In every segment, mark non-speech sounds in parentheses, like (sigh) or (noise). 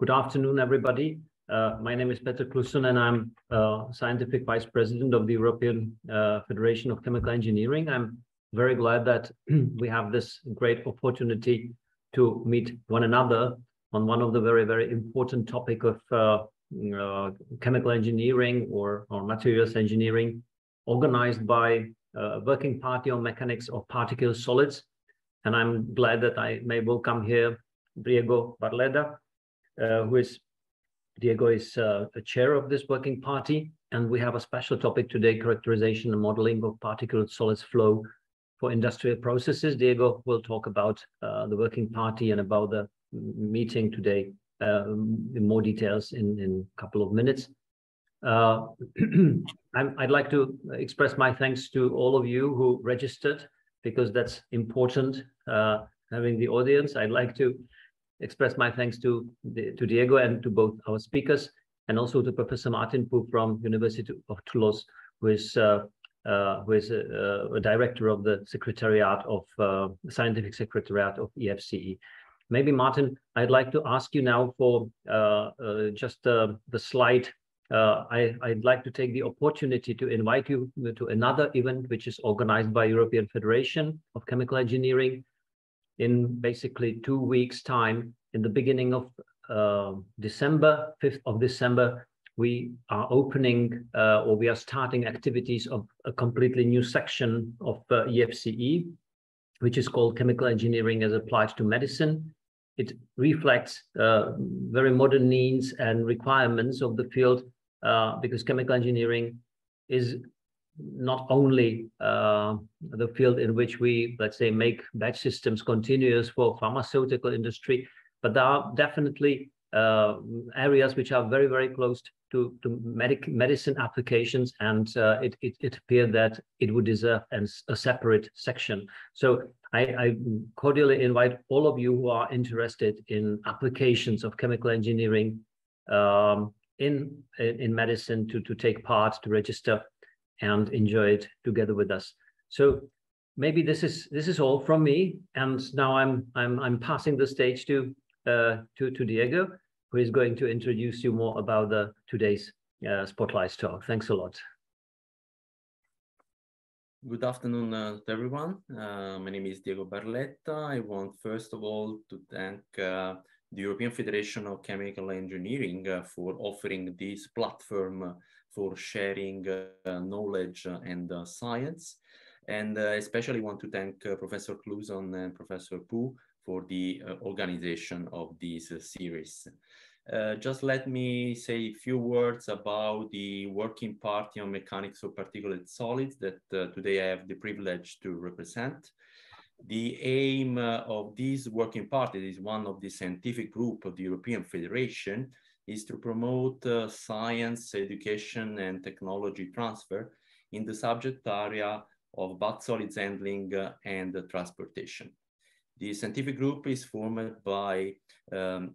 Good afternoon, everybody. Uh, my name is Petr Kluson, and I'm uh, Scientific Vice President of the European uh, Federation of Chemical Engineering. I'm very glad that (clears throat) we have this great opportunity to meet one another on one of the very, very important topic of uh, uh, chemical engineering or, or materials engineering, organized by a Working Party on Mechanics of Particle Solids. And I'm glad that I may welcome here Diego Barletta, uh, who is Diego is uh, a chair of this working party, and we have a special topic today, characterization and modeling of particulate solids flow for industrial processes. Diego will talk about uh, the working party and about the meeting today uh, in more details in, in a couple of minutes. Uh, (clears throat) I'd like to express my thanks to all of you who registered because that's important, uh, having the audience. I'd like to express my thanks to, to Diego and to both our speakers, and also to Professor Martin Poux from University of Toulouse, who is uh, uh, who is a, a, director of the Secretariat of uh, Scientific Secretariat of EFCE. Maybe Martin, I'd like to ask you now for uh, uh, just uh, the slide. I, I'd like to take the opportunity to invite you to another event which is organized by European Federation of Chemical Engineering, in basically two weeks time in the beginning of uh, December, 5th of December, we are opening uh, or we are starting activities of a completely new section of uh, EFCE, which is called Chemical Engineering as Applied to Medicine. It reflects uh, very modern needs and requirements of the field uh, because chemical engineering is not only uh, the field in which we, let's say, make batch systems continuous for pharmaceutical industry, but there are definitely uh, areas which are very, very close to, to medic medicine applications, and uh, it, it, it, appeared that it would deserve an, a separate section. So I, I, cordially invite all of you who are interested in applications of chemical engineering um, in, in medicine to, to take part, to register and enjoy it together with us. So maybe this is this is all from me, and now I'm I'm I'm passing the stage to uh, to to Diego, who is going to introduce you more about the today's uh, spotlight talk. Thanks a lot. Good afternoon uh, to everyone. Uh, my name is Diego Barletta. I want first of all to thank uh, the European Federation of Chemical Engineering uh, for offering this platform for sharing uh, knowledge and uh, science. And uh, especially want to thank Professor Kluson and Professor Poux for the organization of this series. Uh, just let me say a few words about the Working Party on Mechanics of Particulate Solids that uh, today I have the privilege to represent. The aim uh, of this Working Party is one of the scientific group of the European Federation is to promote uh, science, education, and technology transfer in the subject area of batch solids handling uh, and uh, transportation. The scientific group is formed by um,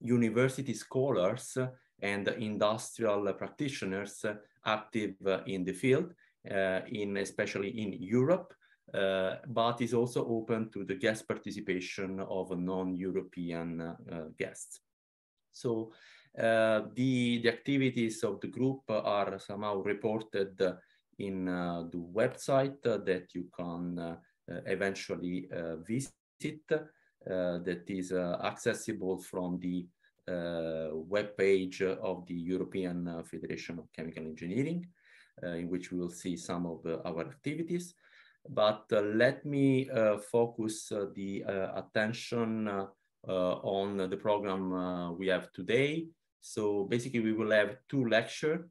university scholars and industrial practitioners active in the field, uh, in especially in Europe, uh, but is also open to the guest participation of non-European uh, guests. So uh, the, the activities of the group are somehow reported in uh, the website that you can uh, eventually visit that is accessible from the uh, web page of the European Federation of Chemical Engineering, uh, in which we will see some of uh, our activities. But let me focus the attention uh, Uh, on the program uh, we have today. So basically we will have two lectures.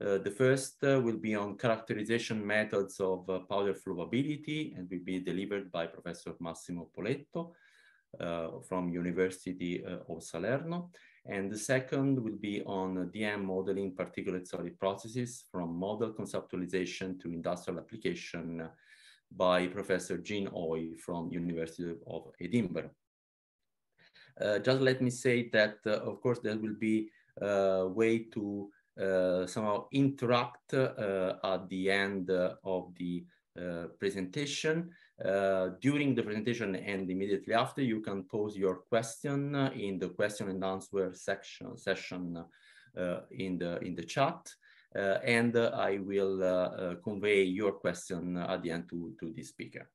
Uh, the first uh, will be on characterization methods of uh, powder flowability and will be delivered by Professor Massimo Poletto from University of Salerno. And the second will be on DEM modeling particulate solid processes from model conceptualization to industrial application by Professor Jin Ooi from University of Edinburgh. Uh, just let me say that, uh, of course, there will be a way to uh, somehow interact at the end of the presentation. Uh, during the presentation and immediately after, you can pose your question in the question and answer section session uh, in the in the chat, uh, and I will convey your question at the end to to the speaker.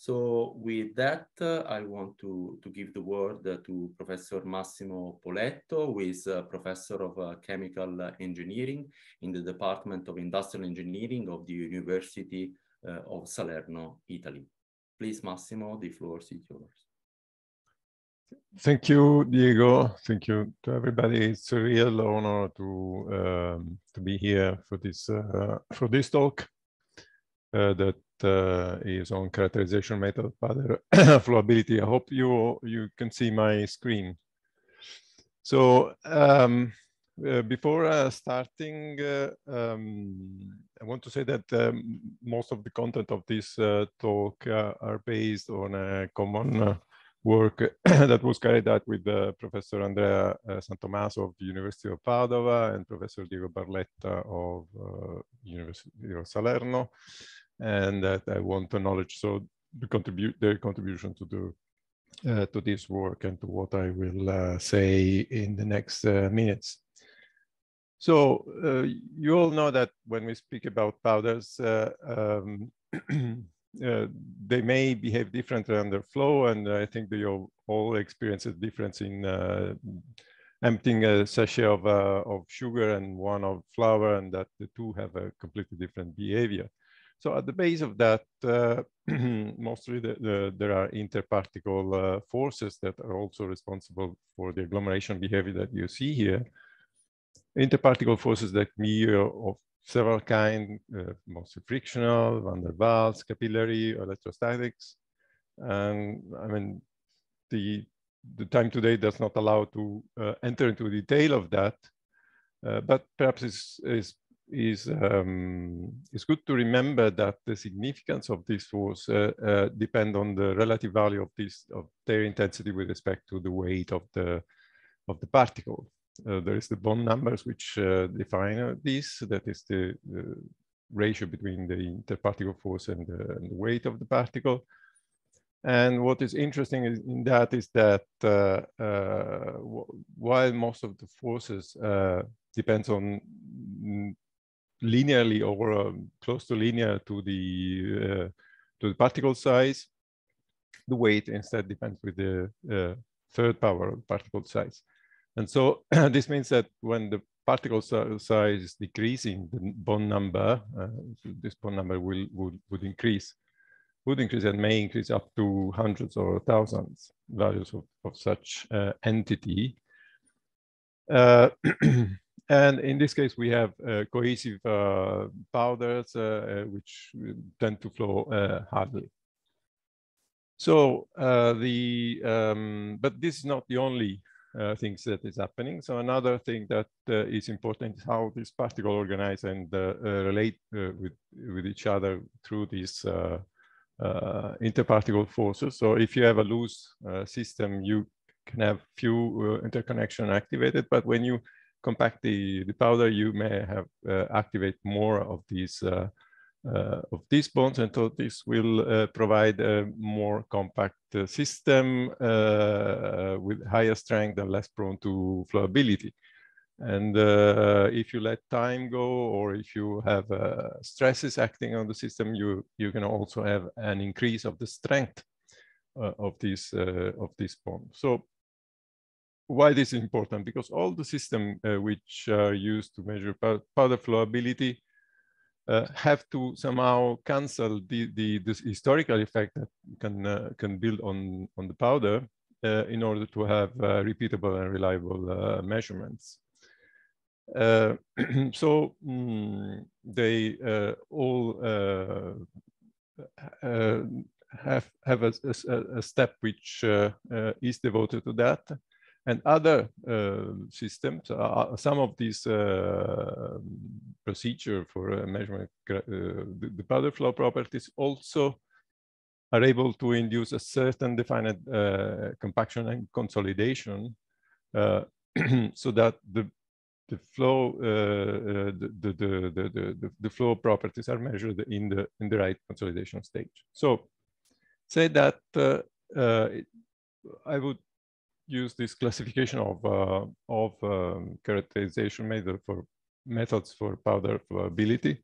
So with that, uh, I want to, to give the word uh, to Professor Massimo Poletto, who is a professor of uh, chemical engineering in the Department of Industrial Engineering of the University uh, of Salerno, Italy. Please, Massimo, the floor is yours. Thank you, Diego. Thank you to everybody. It's a real honor to um, to be here for this uh, for this talk uh, that uh, is on characterization method powder (coughs) flowability. I hope you you can see my screen. So um, uh, before uh, starting, uh, um, I want to say that um, most of the content of this uh, talk uh, are based on a common work (coughs) that was carried out with Professor Andrea Santomaso of the University of Padova and Professor Diego Barletta of University of Salerno and that I want to acknowledge so the contribute their contribution to the uh, to this work and to what I will uh, say in the next uh, minutes. So uh, you all know that when we speak about powders, uh, um, (clears throat) uh, they may behave differently under flow, and I think they all, all experience a difference in emptying a sachet of, of sugar and one of flour, and that the two have a completely different behavior. So at the base of that, uh, (clears throat) mostly the, the, there are interparticle uh, forces that are also responsible for the agglomeration behavior that you see here. Interparticle forces that be of several kinds, uh, mostly frictional, van der Waals, capillary, electrostatics. And I mean, the, the time today does not allow to uh, enter into detail of that, uh, but perhaps it's, it's is um, it's good to remember that the significance of this force uh, uh, depend on the relative value of this of their intensity with respect to the weight of the of the particle. Uh, there is the bond numbers which uh, define this. That is the, the, ratio between the interparticle force and the, and the, weight of the particle. And what is interesting in that is that uh, uh, while most of the forces depends on linearly or um, close to linear to the uh, to the particle size. The weight instead depends with the uh, third power of particle size. And so (clears throat) this means that when the particle size is decreasing, the bond number, uh, this bond number will would, increase, would increase and may increase up to hundreds or thousands values of, of such uh, entity. (clears throat) And in this case, we have uh, cohesive uh, powders, uh, uh which tend to flow uh, hardly. So uh, the, um, but this is not the only things that is happening. So another thing that is important is how these particles organize and relate with, with each other through these interparticle forces. So if you have a loose system, you can have few interconnection activated, but when you compact the, the powder, you may have uh, activate more of these uh, uh, of these bonds, and so this will provide a more compact system with higher strength and less prone to flowability. And uh, if you let time go, or if you have uh, stresses acting on the system, you you can also have an increase of the strength uh, of this of this bond. So why this is important? Because all the systems uh, which are used to measure powder flowability uh, have to somehow cancel the, the this historical effect that can uh, can build on on the powder uh, in order to have uh, repeatable and reliable uh, measurements. (clears throat) so mm, they all have have a, a, a step which is devoted to that and other uh, systems, uh, uh, some of these uh, procedure for uh, measurement uh, the, the, powder flow properties also are able to induce a certain defined compaction and consolidation (clears throat) so that the the flow the, the, the, the, the flow properties are measured in the in the right consolidation stage. So say that I would use this classification of of um, characterization method for methods for powder flowability.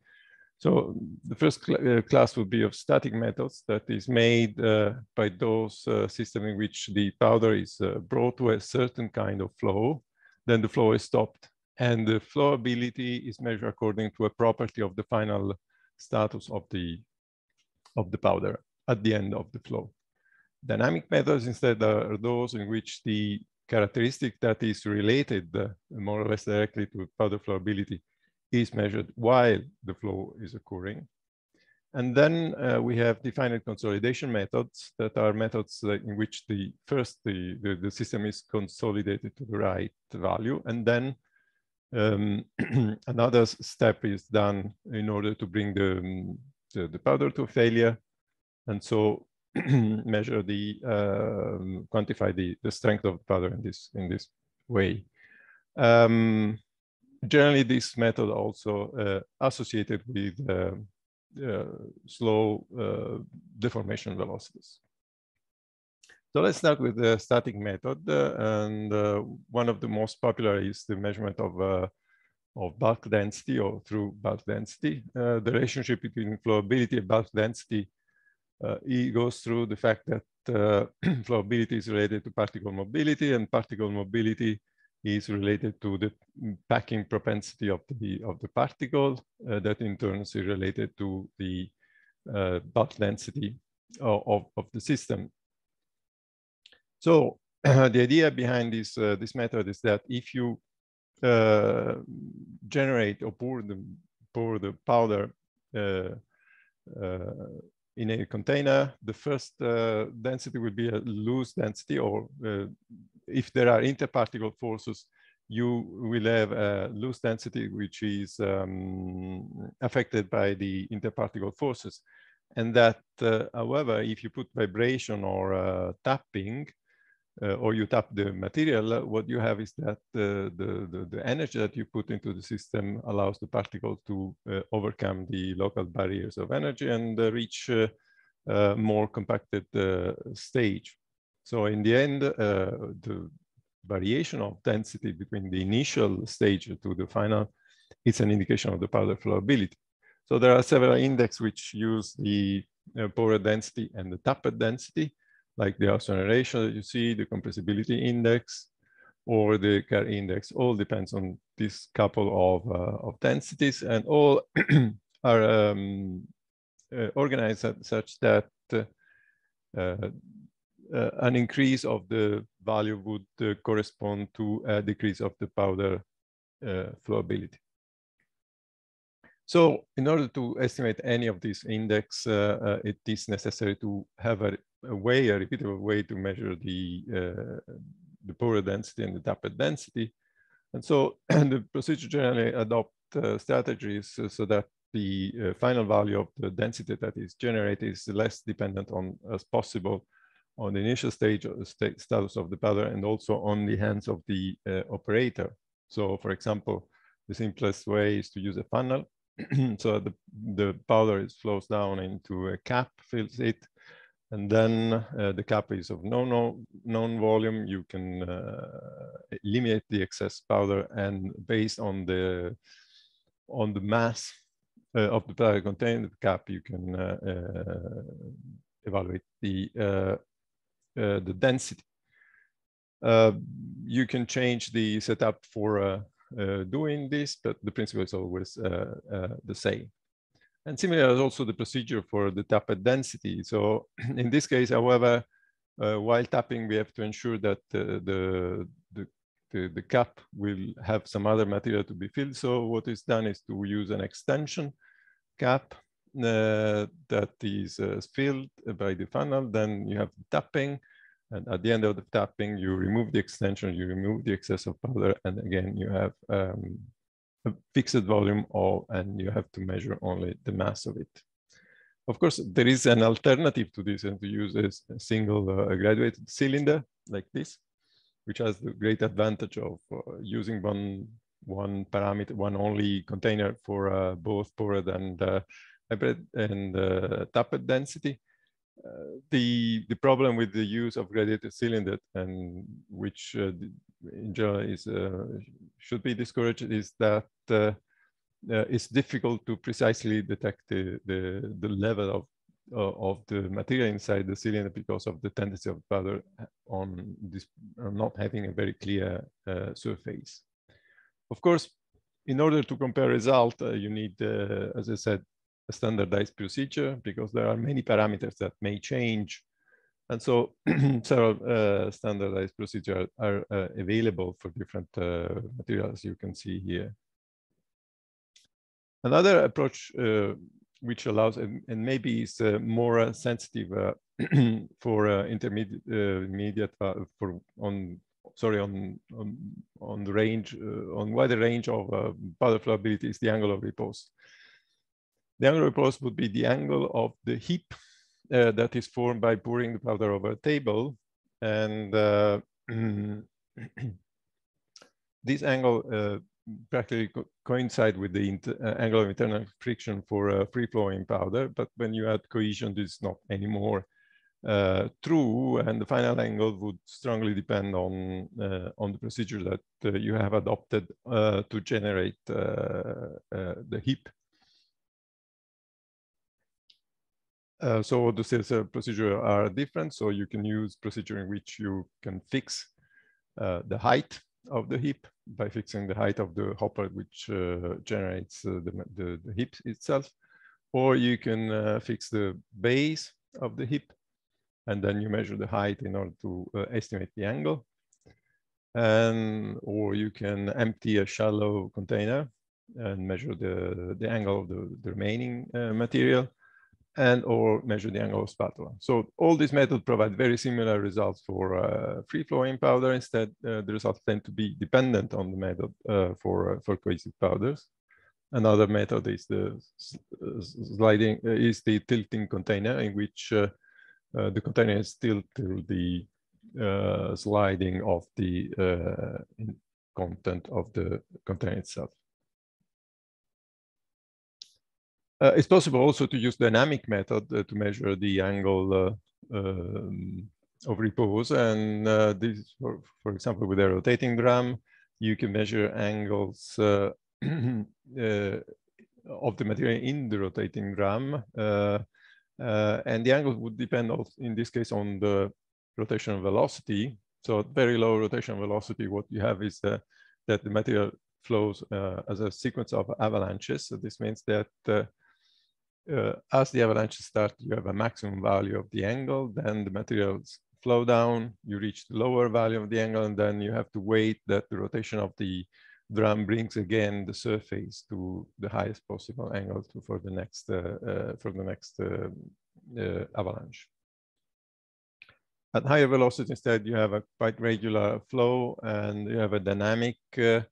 So the first cl uh, class would be of static methods that is made uh, by those uh, systems in which the powder is uh, brought to a certain kind of flow, then the flow is stopped. And the flowability is measured according to a property of the final status of the, of the powder at the end of the flow. Dynamic methods instead are those in which the characteristic that is related uh, more or less directly to powder flowability is measured while the flow is occurring. And then uh, we have defined consolidation methods that are methods uh, in which the first the, the, the, system is consolidated to the right value. And then um, (clears throat) another step is done in order to bring the, um, the, the, powder to failure. And so (clears throat) measure the, uh, quantify the, the strength of the powder in this, in this way. Um, generally, this method also uh, associated with uh, uh, slow uh, deformation velocities. So let's start with the static method. Uh, and uh, one of the most popular is the measurement of, of bulk density or through bulk density. the relationship between flowability and bulk density it goes through the fact that (clears throat) flowability is related to particle mobility and particle mobility is related to the packing propensity of the of the particle uh, that in turn is related to the uh, bulk density of, of, of, the system. So (clears throat) the idea behind this uh, this method is that if you uh, generate or pour the pour the powder uh, uh, in a container, the first density will be a loose density or if there are interparticle forces, you will have a loose density which is um, affected by the interparticle forces. And that, uh, however, if you put vibration or uh, tapping, uh, or you tap the material, what you have is that the, the, the, energy that you put into the system allows the particle to uh, overcome the local barriers of energy and uh, reach uh, more compacted stage. So in the end, uh, the variation of density between the initial stage to the final is an indication of the powder flowability. So there are several indexes which use the uh, pore density and the tapped density, like the Hausner ratio that you see, the compressibility index, or the Carr index. All depends on this couple of, uh, of densities, and all (clears throat) are um, uh, organized such that uh, uh, an increase of the value would uh, correspond to a decrease of the powder flowability. So in order to estimate any of these index, uh, uh, it is necessary to have a, a, way, a repeatable way to measure the, uh, the pore density and the tapped density. And so (clears throat) the procedure generally adopt strategies so that the final value of the density that is generated is less dependent on as possible on the initial stage the state status of the powder and also on the hands of the uh, operator. So for example, the simplest way is to use a funnel. (clears throat) so the, the powder is flows down into a cap, fills it, and then uh, the cap is of known, known, known volume. You can uh, eliminate the excess powder and based on the on the mass uh, of the powder contained in the cap, you can uh, uh, evaluate the uh, the density. You can change the setup for doing this, but the principle is always the same. And similar is also the procedure for the tapped density. So (clears throat) in this case, however, uh, while tapping, we have to ensure that uh, the, the, the, the, cap will have some other material to be filled. So what is done is to use an extension cap uh, that is uh, filled by the funnel. Then you have tapping. And at the end of the tapping, you remove the extension, you remove the excess of powder, and again, you have um, a fixed volume and you have to measure only the mass of it. Of course, there is an alternative to this and to use a, single uh, graduated cylinder like this, which has the great advantage of uh, using one one parameter, one only container for uh, both poured and uh, and tapped density. Uh, the the problem with the use of graduated cylinder and which uh, in general is uh, should be discouraged is that uh, uh, it's difficult to precisely detect the the, the level of of the material inside the cylinder because of the tendency of powder on this not having a very clear surface. Of course, in order to compare result, you need, as I said, a standardized procedure because there are many parameters that may change. And so (clears throat) several uh, standardized procedures are uh, available for different uh, materials you can see here. Another approach uh, which allows, and, and maybe is uh, more uh, sensitive (clears throat) for intermediate, for on sorry on on on the range on wider range of powder flowability is the angle of repose. The angle of repose would be the angle of the heap uh, that is formed by pouring the powder over a table. And uh, (clears throat) this angle uh, practically co coincide with the uh, angle of internal friction for free-flowing powder. But when you add cohesion, this is not anymore uh, true. And the final angle would strongly depend on, uh, on the procedure that you have adopted to generate the heap. Uh, so the sales uh, procedure are different. So you can use procedure in which you can fix uh, the height of the heap by fixing the height of the hopper, which uh, generates uh, the, the, the, itself. Or you can fix the base of the heap, and then you measure the height in order to estimate the angle. And, or you can empty a shallow container and measure the, the angle of the, the remaining material and or measure the angle of spatula. So all these methods provide very similar results for uh, free-flowing powder. Instead, uh, the results tend to be dependent on the method uh, for, uh, for cohesive powders. Another method is the sliding, uh, is the tilting container in which uh, the container is tilted to the sliding of the content of the container itself. Uh, it's possible also to use dynamic method uh, to measure the angle uh, um, of repose. And uh, this, for, for example, with a rotating drum, you can measure angles uh, (clears throat) uh, of the material in the rotating drum. and the angle would depend, also, in this case, on the rotational velocity. So at very low rotational velocity, what you have is that the material flows as a sequence of avalanches. So this means that uh, as the avalanche start, you have a maximum value of the angle, then the materials flow down, you reach the lower value of the angle, and then you have to wait that the rotation of the drum brings again the surface to the highest possible angle to, for the next uh, uh, for the next uh, uh, avalanche. At higher velocity, instead, you have a quite regular flow, and you have a dynamic uh, uh,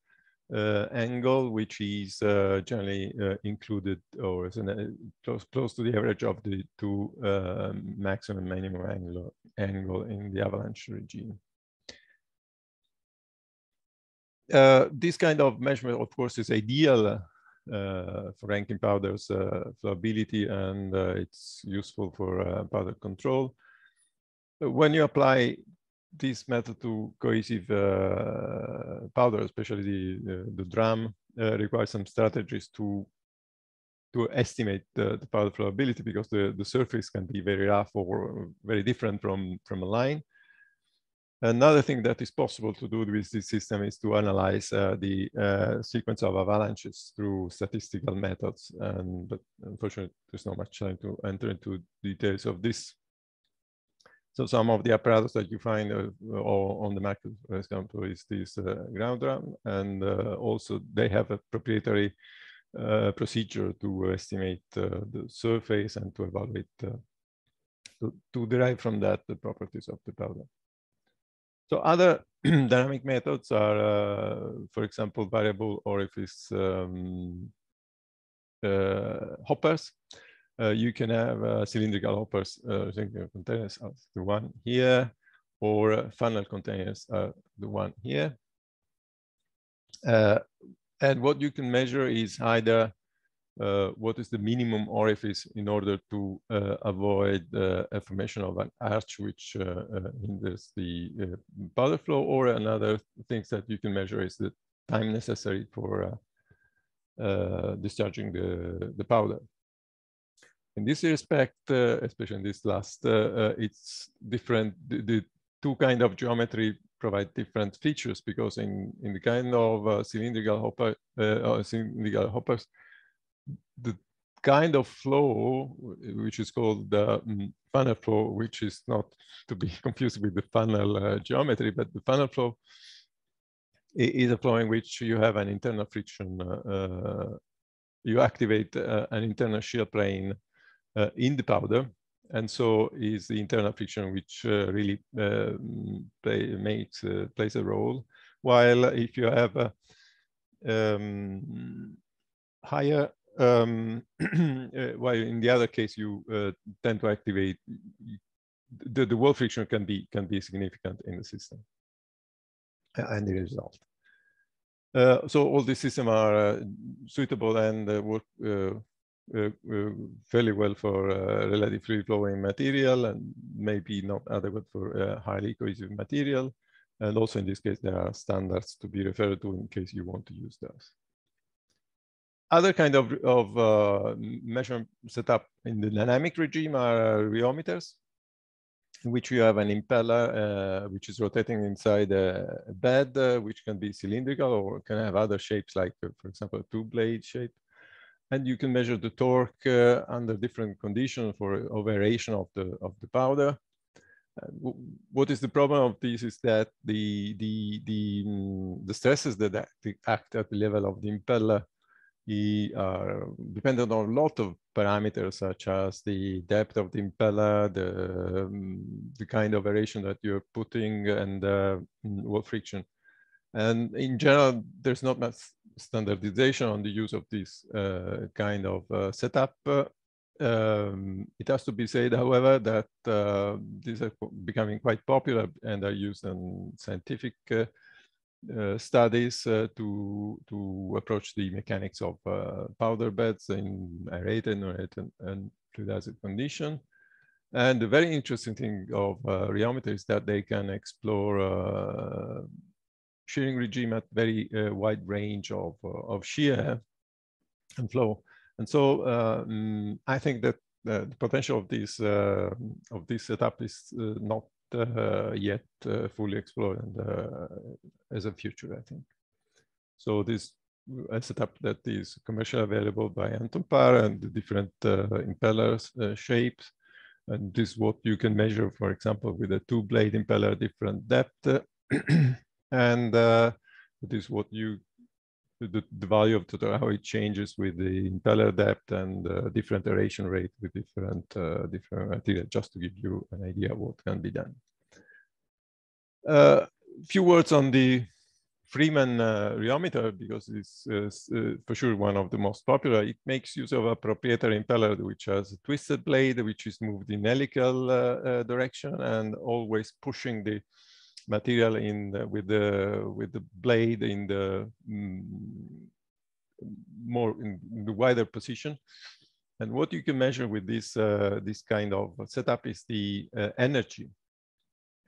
angle, which is uh, generally uh, included or close, close to the average of the two maximum and minimum angle, angle in the avalanche regime. Uh, this kind of measurement, of course, is ideal uh, for Rankine powders uh, flowability and it's useful for powder control. When you apply this method to cohesive uh, powder, especially the, the drum, uh, requires some strategies to to estimate the, the powder flowability because the, the surface can be very rough or very different from, from a line. Another thing that is possible to do with this system is to analyze uh, the uh, sequence of avalanches through statistical methods. And, but unfortunately, there's not much time to enter into details of this. So some of the apparatus that you find uh, on the market, for example, is this uh, GranuDrum, and uh, also they have a proprietary uh, procedure to estimate uh, the surface and to evaluate, uh, to, to, derive from that the properties of the powder. So other (clears throat) dynamic methods are, for example, variable orifice um, hoppers you can have uh, cylindrical hoppers, uh, containers as the one here, or funnel containers the one here. and what you can measure is either uh, what is the minimum orifice in order to uh, avoid uh, a formation of an arch which uh, uh, hinders the uh, powder flow or another things that you can measure is the time necessary for discharging the, the powder. In this respect, especially in this last, it's different. The, the, two kind of geometry provide different features because in, in the kind of cylindrical hopper, cylindrical hoppers, the kind of flow, which is called the um, funnel flow, which is not to be (laughs) confused with the funnel uh, geometry, but the funnel flow is a flow in which you have an internal friction. Uh, uh, you activate uh, an internal shear plane uh, in the powder. And so is the internal friction, which uh, really play, makes plays a role. While if you have a um, higher um, (clears throat) uh, while in the other case you uh, tend to activate the, the wall friction can be can be significant in the system and the result. Uh, so all these systems are uh, suitable and uh, work uh, fairly well for relatively free flowing material and maybe not adequate for highly cohesive material. And also in this case, there are standards to be referred to in case you want to use those other kind of, of uh, measurement setup in the dynamic regime are uh, rheometers, in which you have an impeller uh, which is rotating inside a, bed, uh, which can be cylindrical or can have other shapes like, uh, for example, a two-blade shape. And you can measure the torque uh, under different conditions for variation of the, of the powder. what is the problem of this is that the, the, the, mm, the stresses that act at the level of the impeller are dependent on a lot of parameters such as the depth of the impeller, the, um, the kind of variation that you're putting and uh, wall friction. And in general, there's not much standardization on the use of this uh, kind of uh, setup. Um, it has to be said, however, that uh, these are becoming quite popular and are used in scientific uh, uh, studies to to approach the mechanics of powder beds in aerated and, and condition. And the very interesting thing of uh, is that they can explore uh, shearing regime at very uh, wide range of, of shear and flow. And so um, I think that the potential of this of this setup is not uh, yet uh, fully explored and, uh, as a future, I think. So this a setup that is commercially available by Anton Paar and the different impellers shapes. And this is what you can measure, for example, with a two-blade impeller, different depth. (clears throat) and uh, this is what you the, the value of total how it changes with the impeller depth and uh, different aeration rate with different uh, different material, just to give you an idea of what can be done. A uh, few words on the Freeman uh, rheometer because it's uh, for sure one of the most popular. It makes use of a proprietary impeller which has a twisted blade which is moved in helical uh, uh, direction and always pushing the material in the, with the with the blade in the mm, more in the wider position. And what you can measure with this uh, this kind of setup is the uh, energy,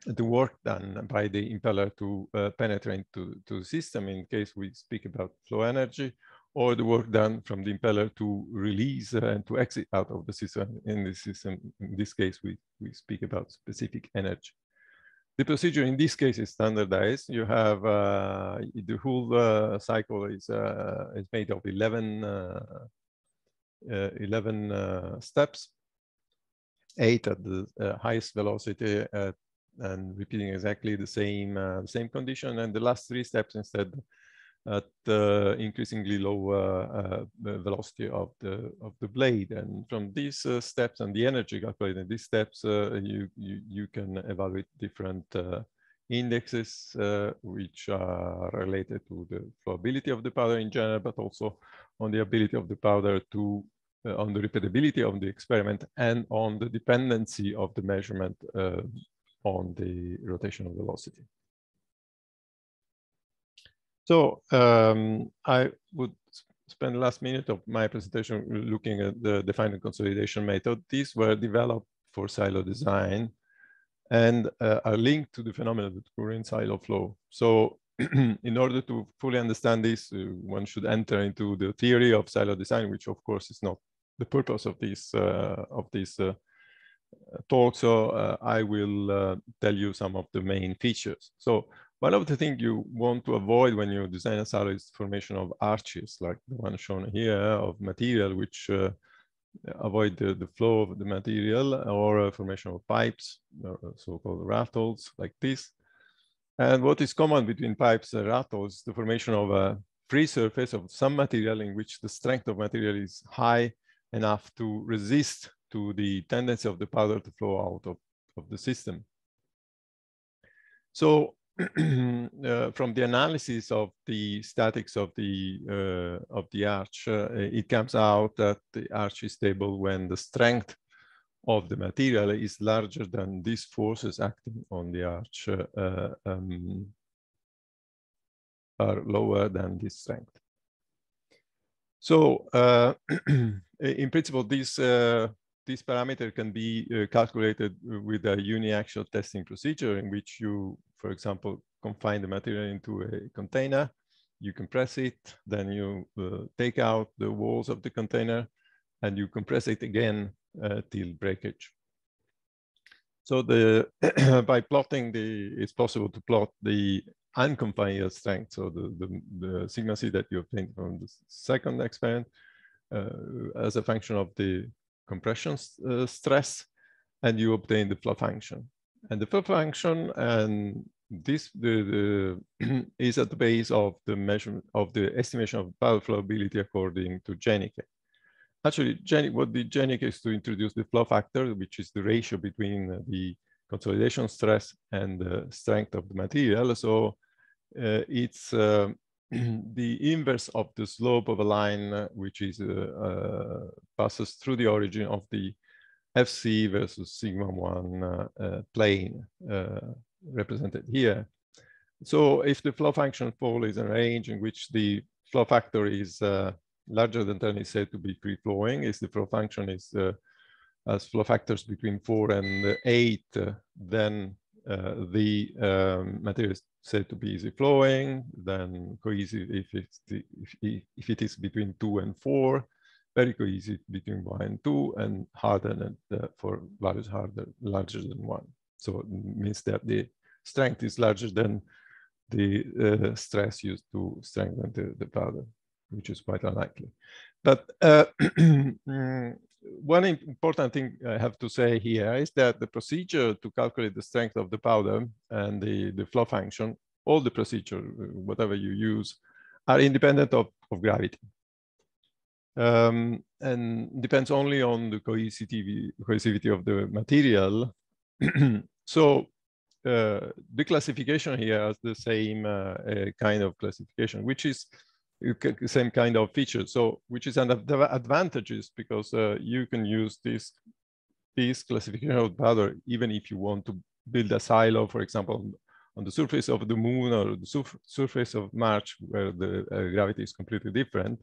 the work done by the impeller to uh, penetrate to, to the system in case we speak about flow energy, or the work done from the impeller to release uh, and to exit out of the system. In this system, in this case, we, we speak about specific energy. The procedure in this case is standardized. You have uh, the whole uh, cycle is uh, is made of 11, uh, uh, 11 uh, steps, eight at the highest velocity and repeating exactly the same same condition, and the last three steps instead at uh, increasingly low uh, velocity of the of the blade. And from these uh, steps and the energy calculated in these steps, you, you, you can evaluate different indexes uh, which are related to the flowability of the powder in general, but also on the ability of the powder to, uh, on the repeatability of the experiment and on the dependency of the measurement uh, on the rotational velocity. So um, I would spend the last minute of my presentation looking at the defined and consolidation method. These were developed for silo design and uh, are linked to the phenomena that occur in silo flow. So (clears throat) in order to fully understand this, uh, one should enter into the theory of silo design, which of course is not the purpose of this uh, of this uh, talk. So uh, I will uh, tell you some of the main features. So one of the things you want to avoid when you design a silo is formation of arches, like the one shown here of material, which uh, avoid the, the, flow of the material or formation of pipes, so-called rat holes like this. And what is common between pipes and is the formation of a free surface of some material in which the strength of material is high enough to resist to the tendency of the powder to flow out of, of the system. So (clears throat) uh, from the analysis of the statics of the uh, of the arch, uh, it comes out that the arch is stable when the strength of the material is larger than these forces acting on the arch uh, um, are lower than this strength. So uh, (clears throat) in principle, this uh, this parameter can be uh, calculated with a uniaxial testing procedure in which you, for example, confine the material into a container, you compress it, then you uh, take out the walls of the container and you compress it again uh, till breakage. So the (clears throat) by plotting the, it's possible to plot the unconfined yield strength, so the, the, the sigma c that you obtained from the second experiment uh, as a function of the compression uh, stress, and you obtain the flow function. And the flow function and this the, the (clears throat) is at the base of the measurement of the estimation of powder flowability according to Jenike. Actually, what the Jenike is to introduce the flow factor, which is the ratio between the consolidation stress and the strength of the material. So uh, it's uh, (clears throat) the inverse of the slope of a line uh, which is uh, passes through the origin of the FC versus sigma one plane represented here. So if the flow function fall is a range in which the flow factor is uh, larger than 10 is said to be free flowing, if the flow function is uh, as flow factors between four and eight, uh, then the um, material is said to be easy flowing, then cohesive if, it's the, if, if it is between two and four, very cohesive between one and two, and harder uh, for values harder, larger than one. So it means that the strength is larger than the uh, stress used to strengthen the, the powder, which is quite unlikely. But uh, (clears throat) mm, one important thing I have to say here is that the procedure to calculate the strength of the powder and the, the flow function, all the procedure, whatever you use, are independent of, of gravity. Um, and depends only on the cohesivity, of the material. (clears throat) so uh, the classification here has the same uh, kind of classification, which is the same kind of feature. So which is an advantages because uh, you can use this this classification of even if you want to build a silo, for example, on the surface of the moon or the surf surface of Mars where the uh, gravity is completely different.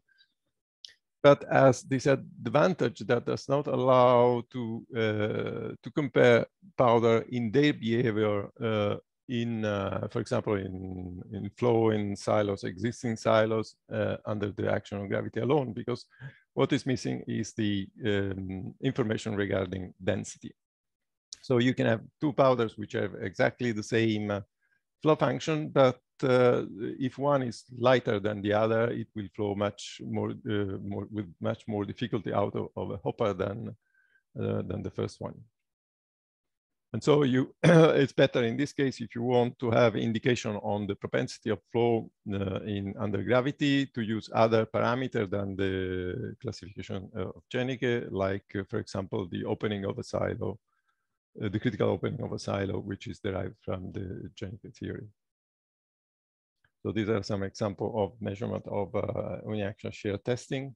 But as disadvantage that does not allow to uh, to compare powder in their behavior uh, in, uh, for example, in, in flow in silos, existing silos uh, under the action of gravity alone, because what is missing is the um, information regarding density. So you can have two powders which have exactly the same uh, flow function, but uh, if one is lighter than the other, it will flow much more, uh, more with much more difficulty out of, of a hopper than, uh, than the first one. And so you, (clears throat) it's better in this case if you want to have indication on the propensity of flow uh, in under gravity to use other parameter than the classification of Jenike, like uh, for example, the opening of a silo, uh, the critical opening of a silo, which is derived from the Jenike theory. So these are some example of measurement of uh, uniaxial shear testing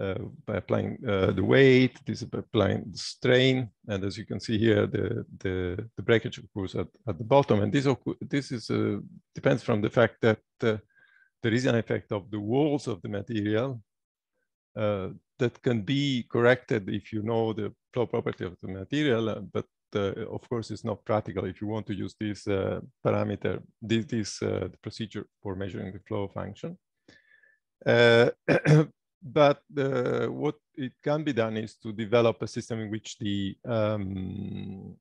uh, by applying uh, the weight, this is by applying the strain, and as you can see here, the the, the breakage occurs at, at the bottom, and this this is uh, depends from the fact that uh, there is an effect of the walls of the material that can be corrected if you know the flow property of the material, but of course it's not practical if you want to use this uh, parameter, this, this uh, procedure for measuring the flow function. (clears throat) but what it can be done is to develop a system in which the um,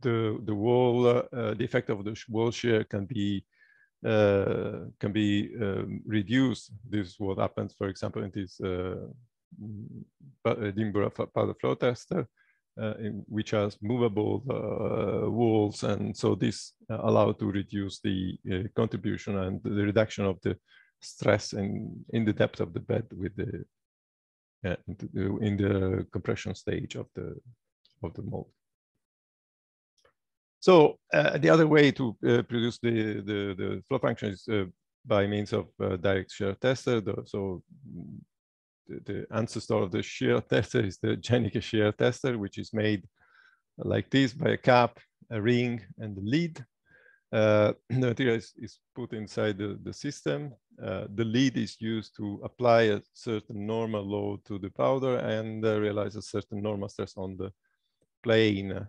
the the wall uh, the effect of the wall shear can be uh, can be um, reduced. This is what happens, for example, in this uh, Edinburgh powder flow tester, uh, which has movable uh, walls. And so this uh, allow to reduce the uh, contribution and the reduction of the stress in, in the depth of the bed with the in the compression stage of the of the mold. So uh, the other way to uh, produce the, the, the, flow function is uh, by means of uh, direct shear tester. The, so the, ancestor of the shear tester is the (laughs) Jenike shear tester, which is made like this by a cap, a ring, and the lead. Uh, (clears throat) the material is, is, put inside the, the system. Uh, the lead is used to apply a certain normal load to the powder and realize a certain normal stress on the plane uh,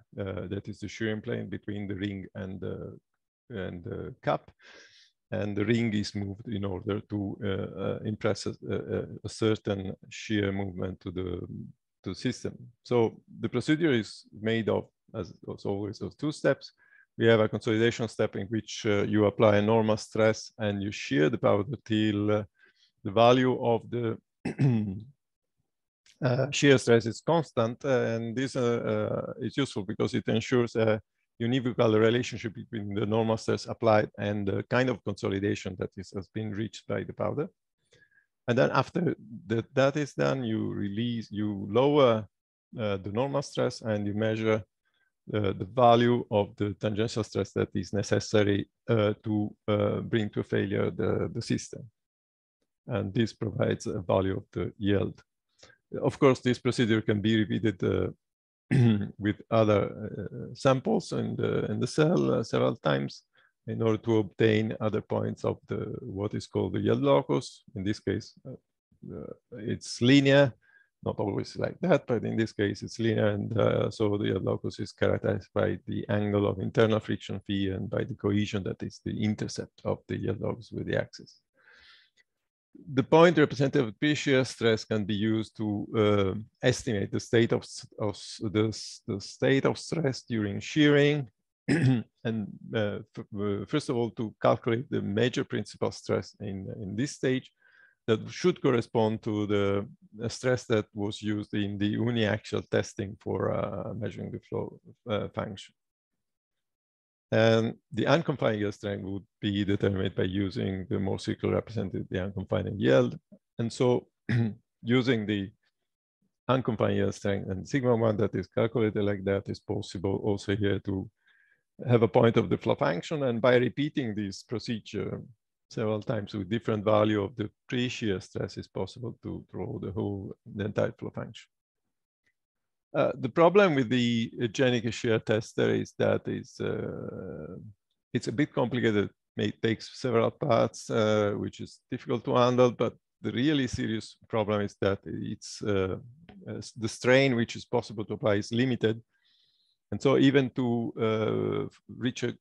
that is the shearing plane between the ring and the, and the cap. And the ring is moved in order to uh, uh, impress a, a, certain shear movement to the, to the system. So the procedure is made of, as, as always, of two steps. We have a consolidation step in which uh, you apply a normal stress and you shear the powder till uh, the value of the (clears throat) uh, shear stress is constant, uh, and this is useful because it ensures a univocal relationship between the normal stress applied and the kind of consolidation that is, has been reached by the powder. And then after the, that is done, you release, you lower uh, the normal stress and you measure uh, the value of the tangential stress that is necessary uh, to uh, bring to failure the, the system. And this provides a value of the yield. Of course, this procedure can be repeated uh, (clears throat) with other uh, samples in the, in the cell uh, several times in order to obtain other points of the what is called the yield locus. In this case, it's linear, not always like that, but in this case it's linear. And uh, so the yield locus is characterized by the angle of internal friction phi and by the cohesion that is the intercept of the yield locus with the axis the point representative of pre-shear stress can be used to uh, estimate the state of, of the, the state of stress during shearing (clears throat) and uh, uh, first of all to calculate the major principal stress in, in this stage that should correspond to the, the stress that was used in the uniaxial testing for uh, measuring the flow uh, function. And the unconfined yield strength would be determined by using the more circular represented the unconfined yield. And so (clears throat) using the unconfined yield strength and sigma one that is calculated like that is possible also here to have a point of the flow function. And by repeating this procedure several times with different value of the pre-shear stress is possible to draw the whole, the entire flow function. Uh, the problem with the Jenike shear tester is that it's, uh, it's a bit complicated. It takes several parts, uh, which is difficult to handle, but the really serious problem is that it's uh, the strain which is possible to apply is limited. And so even to uh, reach a,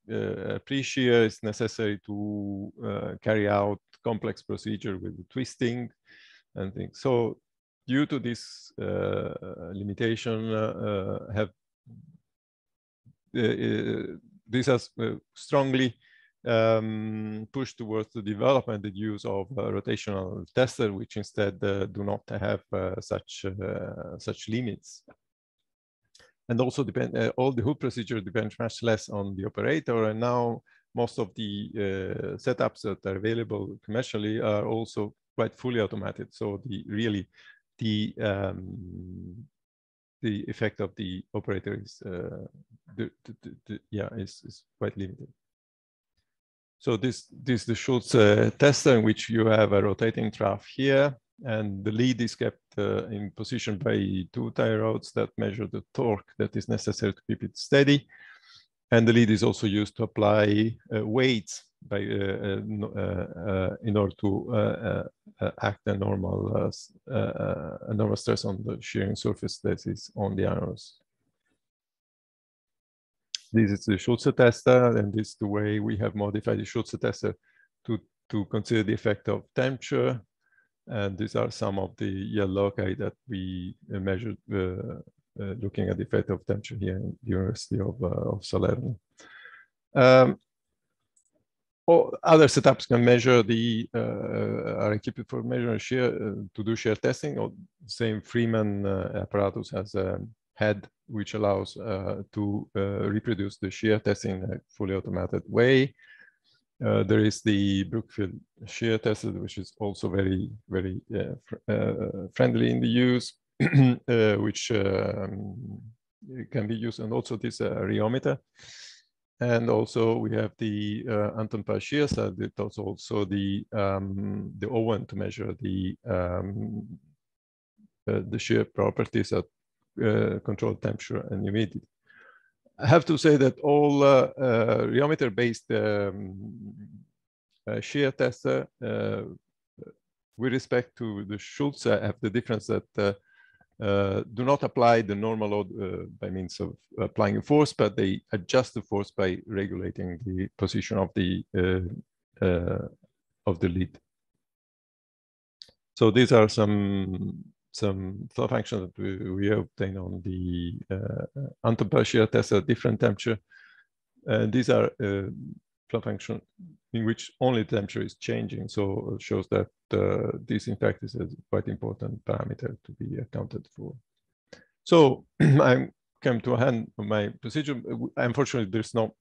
a pre-shear, it's necessary to carry out complex procedure with twisting and things. So due to this uh, limitation, uh, have uh, this has strongly um, pushed towards the development and use of rotational tester, which instead do not have such such limits. And also depend uh, all the hood procedure depends much less on the operator and now most of the uh, setups that are available commercially are also quite fully automated. So the really the um, the effect of the operator is uh, the, the, the, yeah is, is quite limited. So this this the Schulze uh, tester in which you have a rotating trough here, and the lead is kept uh, in position by two tie rods that measure the torque that is necessary to keep it steady. And the lead is also used to apply uh, weights by uh, uh, uh, in order to act a normal a normal stress on the shearing surface that is on the anodes. This is the Schulze tester, and this is the way we have modified the Schulze tester to, to consider the effect of temperature. And these are some of the yield loci that we measured uh, uh, looking at the effect of temperature here in the University of, uh, of Salerno. Um, other setups can measure the uh, are equipped for measuring shear uh, to do shear testing. Or same Freeman uh, apparatus has a head which allows uh, to uh, reproduce the shear testing in a fully automated way. Uh, there is the Brookfield shear tester, which is also very, very fr friendly in the use, (clears throat) which um, can be used, and also this rheometer. And also we have the uh, Anton Paar shear set. It also the um, the Owen to measure the um, uh, the shear properties at uh, control temperature and humidity. I have to say that all uh, uh, rheometer-based um, shear tester with respect to the Schulze have the difference that uh, do not apply the normal load uh, by means of applying a force, but they adjust the force by regulating the position of the uh, of the lead. So these are some some flow functions that we, we on the uh, Anton shear test at different temperature. And these are uh, flow function in which only temperature is changing. So it shows that uh, this in fact is a quite important parameter to be accounted for. So (clears throat) I'm come to a end of my procedure. Unfortunately, there's no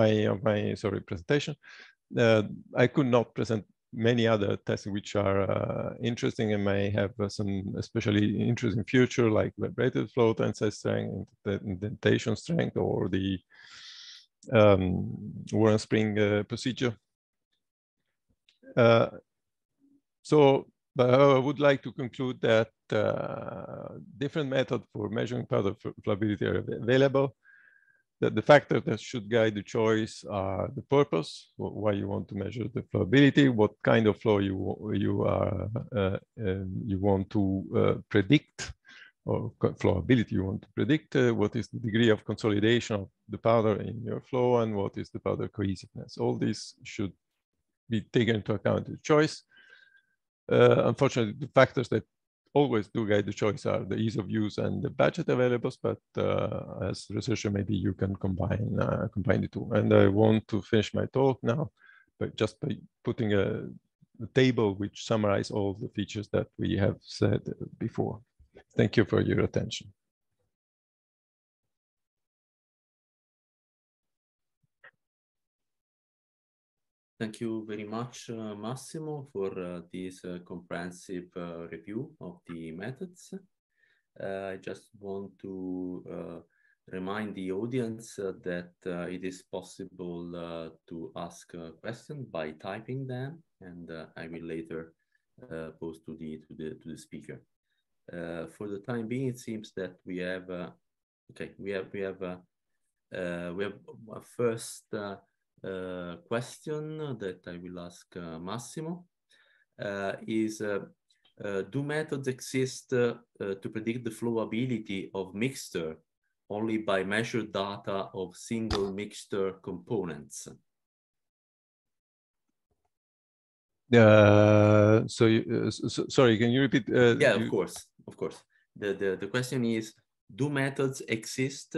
my my sorry presentation. Uh, I could not present many other tests which are uh, interesting and may have uh, some especially interesting future like vibrated flow tensile strength, the indentation strength, or the um, Warren Spring uh, procedure. Uh, so I would like to conclude that uh, different methods for measuring powder flowability are available the, the factors that should guide the choice are the purpose, why you want to measure the flowability, what kind of flow you you are uh, uh, you want to uh, predict, or flowability you want to predict, uh, what is the degree of consolidation of the powder in your flow, and what is the powder cohesiveness. All these should be taken into account in the choice. Uh, unfortunately, the factors that always do guide the choice are the ease of use and the budget available, but uh, as researcher, maybe you can combine uh, combine the two. And I want to finish my talk now, but just by putting a, a table which summarize all the features that we have said before. Thank you for your attention. Thank you very much, uh, Massimo, for uh, this uh, comprehensive uh, review of the methods. Uh, I just want to uh, remind the audience that it is possible to ask a question by typing them, and I will later pose to the to the to the speaker. For the time being, it seems that we have okay. We have we have we have a first uh, question that I will ask uh, Massimo uh, is, do methods exist to predict the flowability of mixture only by measured data of single mixture components? Uh, so, you, uh, so, sorry, can you repeat? Uh, yeah, you... of course, of course. The, the, the question is, do methods exist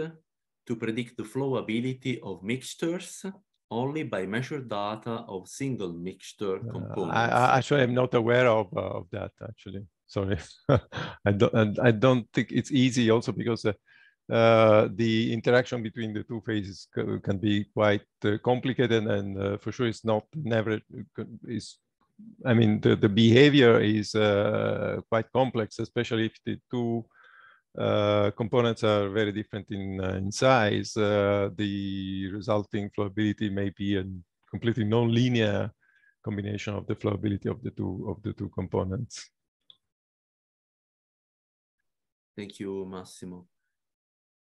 to predict the flowability of mixtures only by measured data of single mixture components. Uh, I, actually am not aware of, uh, of that actually. Sorry, (laughs) I don't. I don't think it's easy also because uh, uh, the interaction between the two phases can be quite uh, complicated, and uh, for sure it's not never is. I mean, the the behavior is quite complex, especially if the two uh, components are very different in, uh, in size, uh, the resulting flowability may be a completely non-linear combination of the flowability of the two of the two components. Thank you, Massimo.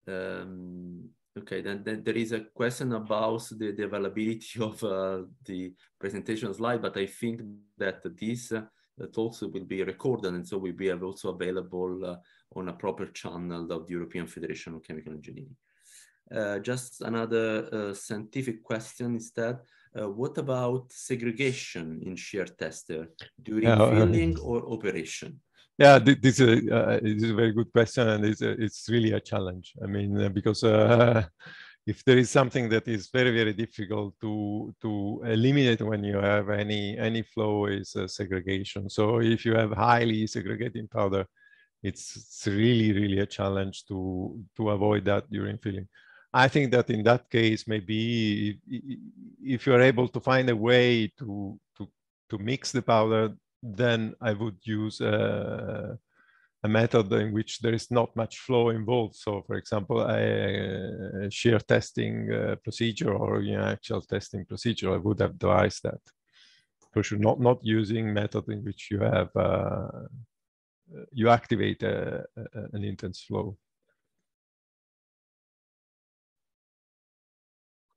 Um, Okay, then, then there is a question about the, the availability (laughs) of uh, the presentation slide, but I think that this uh, talks will be recorded and so will be also available uh, on a proper channel of the European Federation of Chemical Engineering. Uh, just another uh, scientific question instead. Uh, what about segregation in shear tester during filling or operation? Yeah, this is, a, uh, this is a very good question, and it's, a, it's really a challenge. I mean, uh, because uh, (laughs) if there is something that is very, very difficult to to eliminate when you have any any flow is uh, segregation. So if you have highly segregating powder, it's, it's really, really a challenge to to avoid that during filling. I think that in that case, maybe if, if you're able to find a way to to to mix the powder then I would use a, a, method in which there is not much flow involved. So for example, a, a shear testing uh, procedure or you know, actual testing procedure, I would advise that. For sure, not, not using method in which you have, uh, you activate a, an intense flow.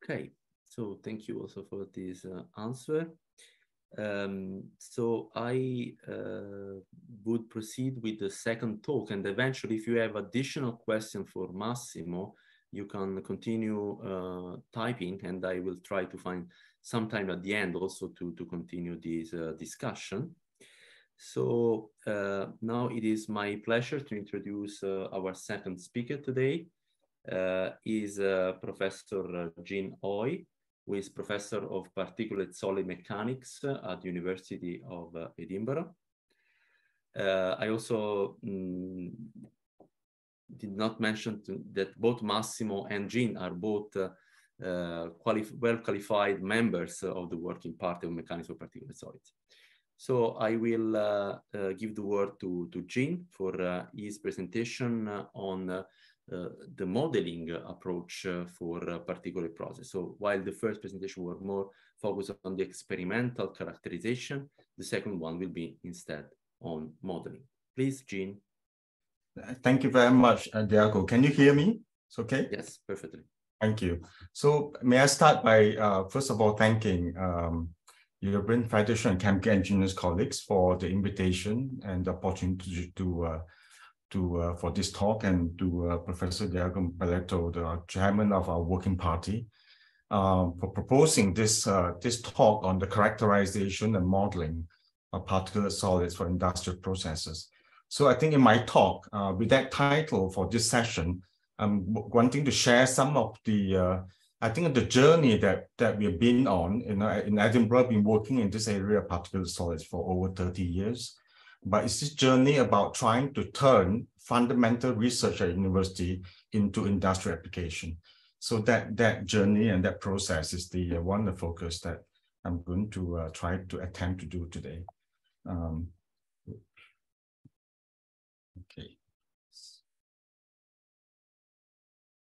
Okay, so thank you also for this uh, answer. Um, so I uh, would proceed with the second talk and eventually if you have additional question for Massimo, you can continue uh, typing and I will try to find some time at the end also to, to continue this uh, discussion. So uh, now it is my pleasure to introduce uh, our second speaker today. Uh, is Professor Jin Ooi who is professor of particulate solid mechanics at the University of uh, Edinburgh. Uh, I also mm, did not mention to, that both Massimo and Jin are both uh, uh, well qualified members of the working party of mechanics of particulate solids. So I will uh, uh, give the word to, to Jin for his presentation on the modeling approach uh, for a particular process. So while the first presentation were more focused on the experimental characterization, the second one will be instead on modeling. Please, Jin. Thank you very much, uh, Diego. Can you hear me? It's okay? Yes, perfectly. Thank you. So may I start by, uh, first of all, thanking um, European Federation and Chemical Engineers colleagues for the invitation and the opportunity to, to uh, to uh, for this talk and to uh, Professor Diego Barletta, the chairman of our working party, uh, for proposing this uh, this talk on the characterization and modeling of particulate solids for industrial processes. So I think in my talk, uh, with that title for this session, I'm wanting to share some of the uh, I think the journey that that we've been on in, in Edinburgh, been working in this area of particulate solids for over 30 years but it's this journey about trying to turn fundamental research at university into industrial application. So that that journey and that process is the uh, one the focus that I'm going to uh, try to attempt to do today. Um, okay.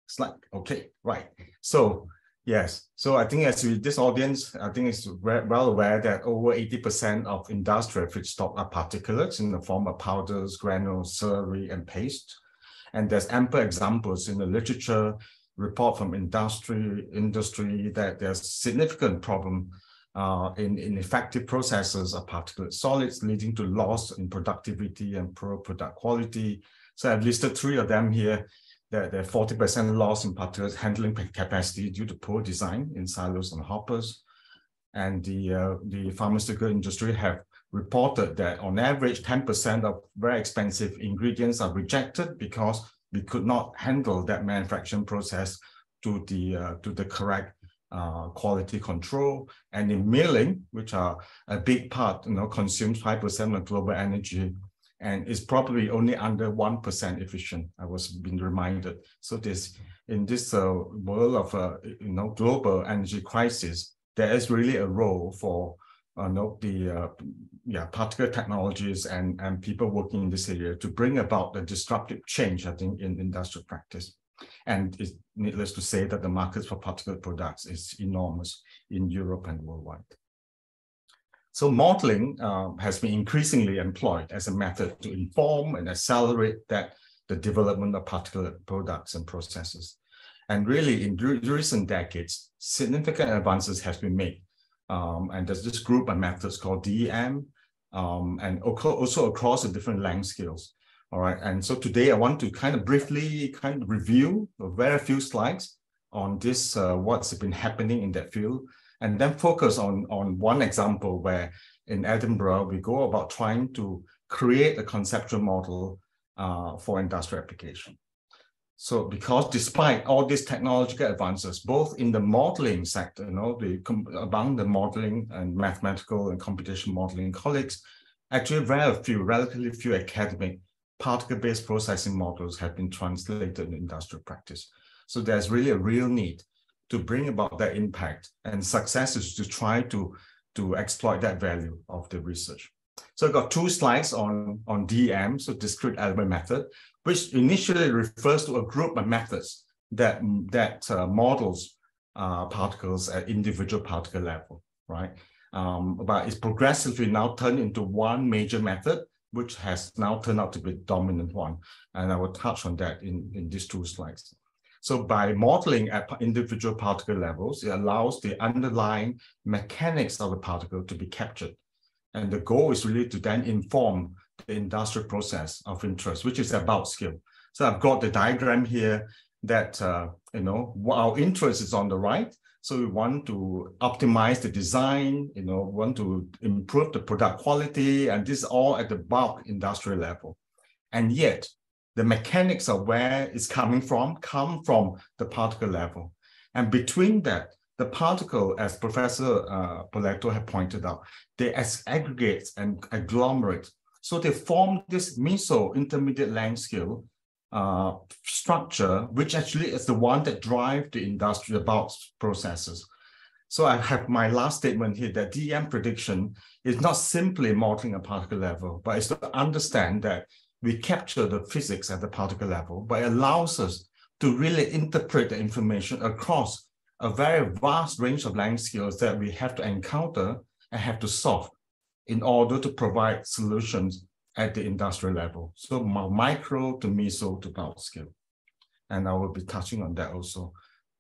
Slide. Okay, right. So Yes. So I think as with this audience, I think it's well aware that over 80% of industrial feedstock are particulates in the form of powders, granules, slurry, and paste. And there's ample examples in the literature, report from industry, industry that there's significant problem uh, in, in effective processes of particulate solids leading to loss in productivity and poor product quality. So I've listed three of them here the, the 40% loss in particulate handling capacity due to poor design in silos and hoppers. And the, uh, the pharmaceutical industry have reported that on average, 10% of very expensive ingredients are rejected because we could not handle that manufacturing process to the, uh, to the correct uh, quality control. And in milling, which are a big part, you know, consumes 5% of global energy and it's probably only under 1% efficient, I was being reminded. So this in this uh, world of uh, you know global energy crisis, there is really a role for uh, know, the uh, yeah particular technologies and, and people working in this area to bring about the disruptive change, I think, in industrial practice. And it's needless to say that the markets for particular products is enormous in Europe and worldwide. So modeling uh, has been increasingly employed as a method to inform and accelerate that the development of particular products and processes. And really, in recent decades, significant advances have been made. Um, and there's this group of methods called DEM, um, and also across the different length scales. All right, and so today I want to kind of briefly kind of review a very few slides on this, uh, what's been happening in that field, and then focus on, on one example where in Edinburgh, we go about trying to create a conceptual model uh, for industrial application. So because despite all these technological advances, both in the modeling sector, you know, the among the modeling and mathematical and computation modeling colleagues, actually very few, relatively few academic particle-based processing models have been translated in industrial practice. So there's really a real need to bring about that impact and success is to try to, to exploit that value of the research. So I've got two slides on, on DEM, so discrete element method, which initially refers to a group of methods that, that uh, models uh, particles at individual particle level, right? Um, but it's progressively now turned into one major method, which has now turned out to be the dominant one. And I will touch on that in, in these two slides. So by modeling at individual particle levels, it allows the underlying mechanics of the particle to be captured. And the goal is really to then inform the industrial process of interest, which is about scale. So I've got the diagram here that, uh, you know, our interest is on the right. So we want to optimize the design, you know, want to improve the product quality, and this is all at the bulk industrial level. And yet, the mechanics of where it's coming from come from the particle level. And between that, the particle, as Professor uh, Poletto had pointed out, they as aggregate and agglomerate. So they form this meso intermediate length scale uh, structure, which actually is the one that drive the industrial bulk processes. So I have my last statement here that DEM prediction is not simply modeling a particle level, but it's to understand that we capture the physics at the particle level, but it allows us to really interpret the information across a very vast range of length scales that we have to encounter and have to solve in order to provide solutions at the industrial level. So micro to meso to bulk scale. And I will be touching on that also.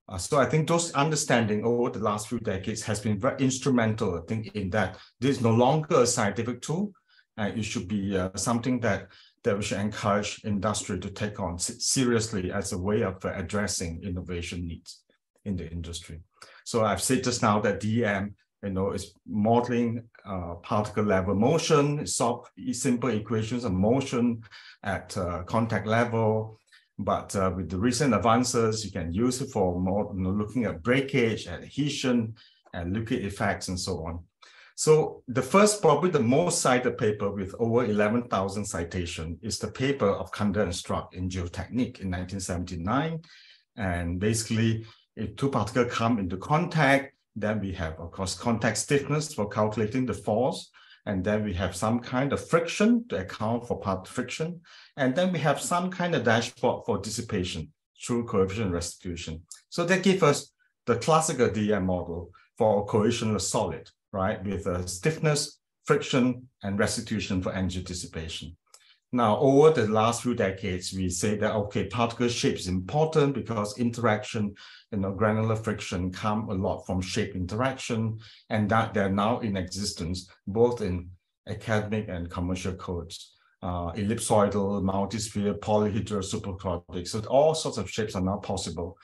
Uh, so I think those understanding over the last few decades has been very instrumental, I think, in that this is no longer a scientific tool. Uh, it should be uh, something that that we should encourage industry to take on seriously as a way of addressing innovation needs in the industry. So I've said just now that DEM, you know, is modeling uh, particle level motion, solve simple equations of motion at uh, contact level. But uh, with the recent advances, you can use it for more, you know, looking at breakage, adhesion, and liquid effects, and so on. So the first, probably the most cited paper with over 11,000 citation is the paper of Cundall and Strack in Geotechnique in 1979. And basically, if two particles come into contact, then we have, of course, contact stiffness for calculating the force. And then we have some kind of friction to account for part friction. And then we have some kind of dashpot for dissipation through coefficient restitution. So that gives us the classical DEM model for a cohesionless solid right, with a stiffness, friction, and restitution for energy dissipation. Now, over the last few decades, we say that, okay, particle shape is important because interaction, you know, granular friction come a lot from shape interaction, and that they're now in existence, both in academic and commercial codes. Uh, ellipsoidal, multisphere, polyhedral, superquadric. So all sorts of shapes are now possible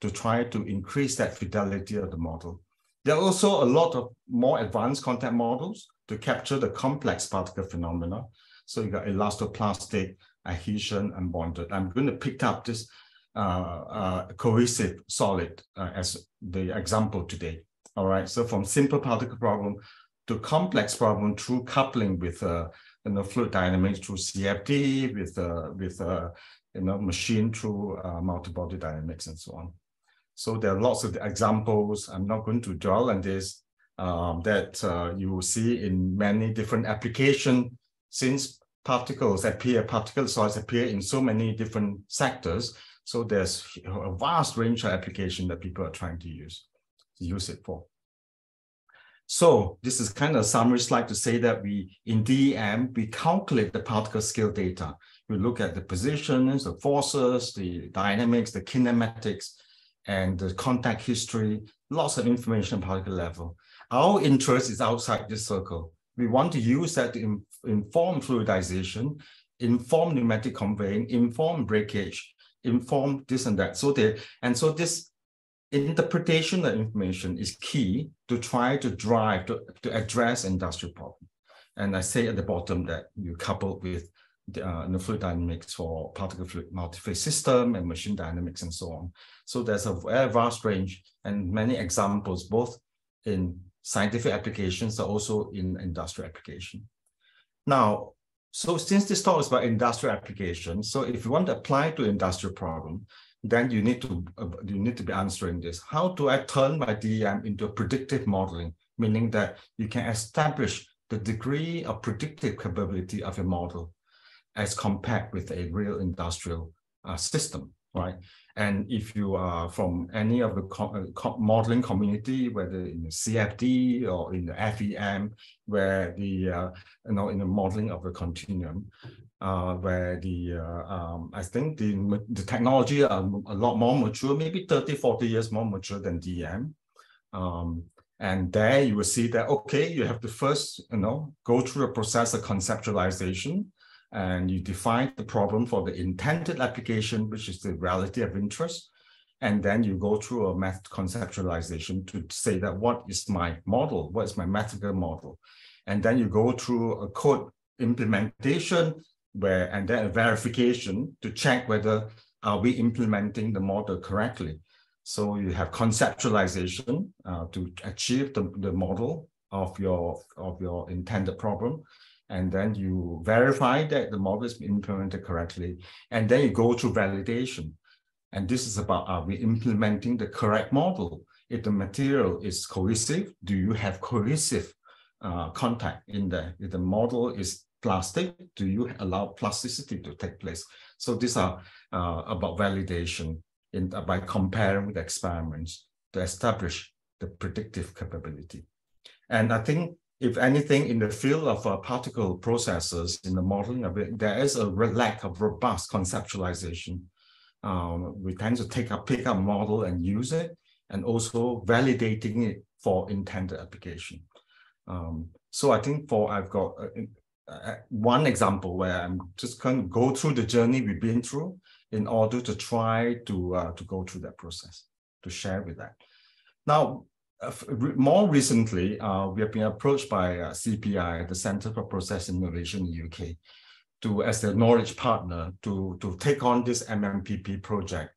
to try to increase that fidelity of the model. There are also a lot of more advanced contact models to capture the complex particle phenomena. So you got elastoplastic, adhesion, and bonded. I'm going to pick up this uh, uh, cohesive solid uh, as the example today. All right, so from simple particle problem to complex problem through coupling with uh, you know, fluid dynamics through CFD, with, uh, with uh, you know, machine through uh, multi-body dynamics and so on. So there are lots of examples. I'm not going to dwell on this um, that uh, you will see in many different applications since particles appear, particle size appear in so many different sectors. So there's a vast range of application that people are trying to use, to use it for. So this is kind of a summary slide to say that we, in DEM, we calculate the particle scale data. We look at the positions, the forces, the dynamics, the kinematics, and the contact history, lots of information at particle level. Our interest is outside this circle. We want to use that to inform fluidization, inform pneumatic conveying, inform breakage, inform this and that. So they, and so this interpretation of information is key to try to drive, to, to address industrial problem. And I say at the bottom that you couple with uh, fluid dynamics for particle fluid multi-phase system and machine dynamics and so on. So there's a very vast range and many examples, both in scientific applications, but also in industrial application. Now, so since this talk is about industrial applications, so if you want to apply to industrial problem, then you need to uh, you need to be answering this. How do I turn my DEM into a predictive modeling, meaning that you can establish the degree of predictive capability of a model as compared with a real industrial uh, system, right? And if you are from any of the co uh, co modeling community, whether in the CFD or in the FEM, where the, uh, you know, in the modeling of the continuum, uh, where the, uh, um, I think the, the technology are a lot more mature, maybe 30, 40 years more mature than DEM. Um, and there you will see that, okay, you have to first, you know, go through a process of conceptualization and you define the problem for the intended application, which is the reality of interest. And then you go through a method conceptualization to say that what is my model? What is my mathematical model? And then you go through a code implementation where, and then a verification to check whether are we implementing the model correctly. So you have conceptualization uh, to achieve the, the model of your, of your intended problem and then you verify that the model is implemented correctly, and then you go to validation. And this is about are we implementing the correct model? If the material is cohesive, do you have cohesive uh, contact in there? If the model is plastic, do you allow plasticity to take place? So these are uh, about validation in, uh, by comparing with experiments to establish the predictive capability. And I think if anything, in the field of uh, particle processes, in the modeling of it, there is a lack of robust conceptualization. Um, we tend to take a pick up model and use it, and also validating it for intended application. Um, so I think for I've got uh, uh, one example where I'm just going to go through the journey we've been through in order to try to uh, to go through that process to share with that. Now, more recently, uh, we have been approached by uh, CPI, the Center for Process Innovation in UK, to as their knowledge partner to, to take on this MMPP project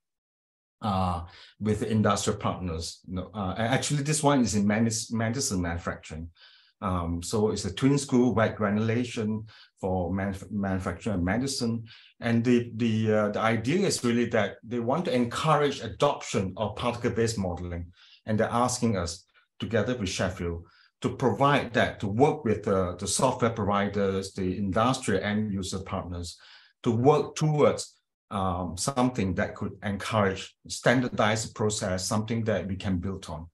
uh, with industrial partners. You know, uh, actually, this one is in medicine manufacturing. Um, so it's a twin screw wet granulation for manuf manufacturing and medicine. And the, the, uh, the idea is really that they want to encourage adoption of particle-based modeling and they're asking us together with Sheffield to provide that, to work with uh, the software providers, the industrial end user partners, to work towards um, something that could encourage standardized process, something that we can build on.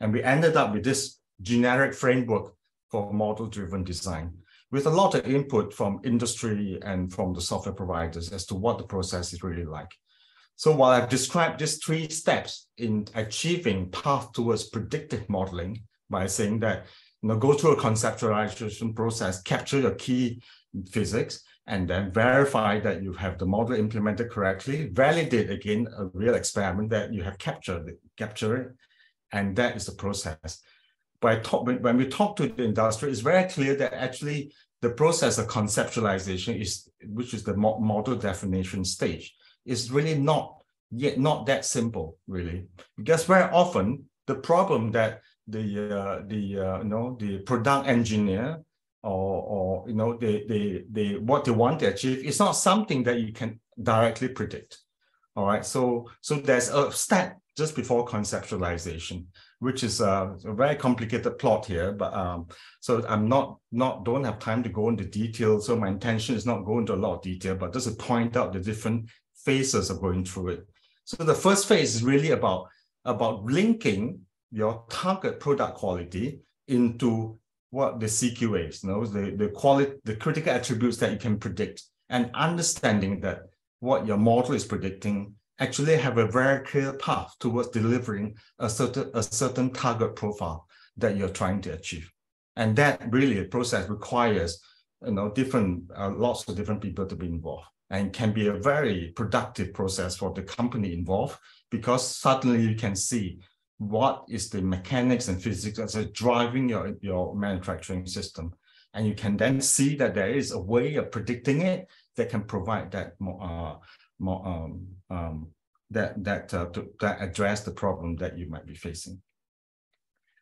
And we ended up with this generic framework for model-driven design with a lot of input from industry and from the software providers as to what the process is really like. So while I've described these three steps in achieving path towards predictive modeling by saying that you know, go through a conceptualization process, capture your key physics, and then verify that you have the model implemented correctly, validate again a real experiment that you have captured capture it, and that is the process. By talk, when we talk to the industry, it's very clear that actually the process of conceptualization is, which is the model definition stage, is really not yet not that simple, really, because very often the problem that the uh, the uh, you know the product engineer or or you know they they they what they want to achieve is not something that you can directly predict. All right, so so there's a step just before conceptualization, which is a, a, very complicated plot here. But um, so I'm not not don't have time to go into detail. So my intention is not go into a lot of detail, but just to point out the different phases of going through it. So the first phase is really about, about linking your target product quality into what the CQAs, you know, the, the quality, the critical attributes that you can predict and understanding that what your model is predicting actually have a very clear path towards delivering a certain, a certain target profile that you're trying to achieve. And that really process requires you know, different, uh, lots of different people to be involved and can be a very productive process for the company involved because suddenly you can see what is the mechanics and physics that's driving your, your manufacturing system. And you can then see that there is a way of predicting it that can provide that more, uh, more um, um, that that uh, to, that address the problem that you might be facing.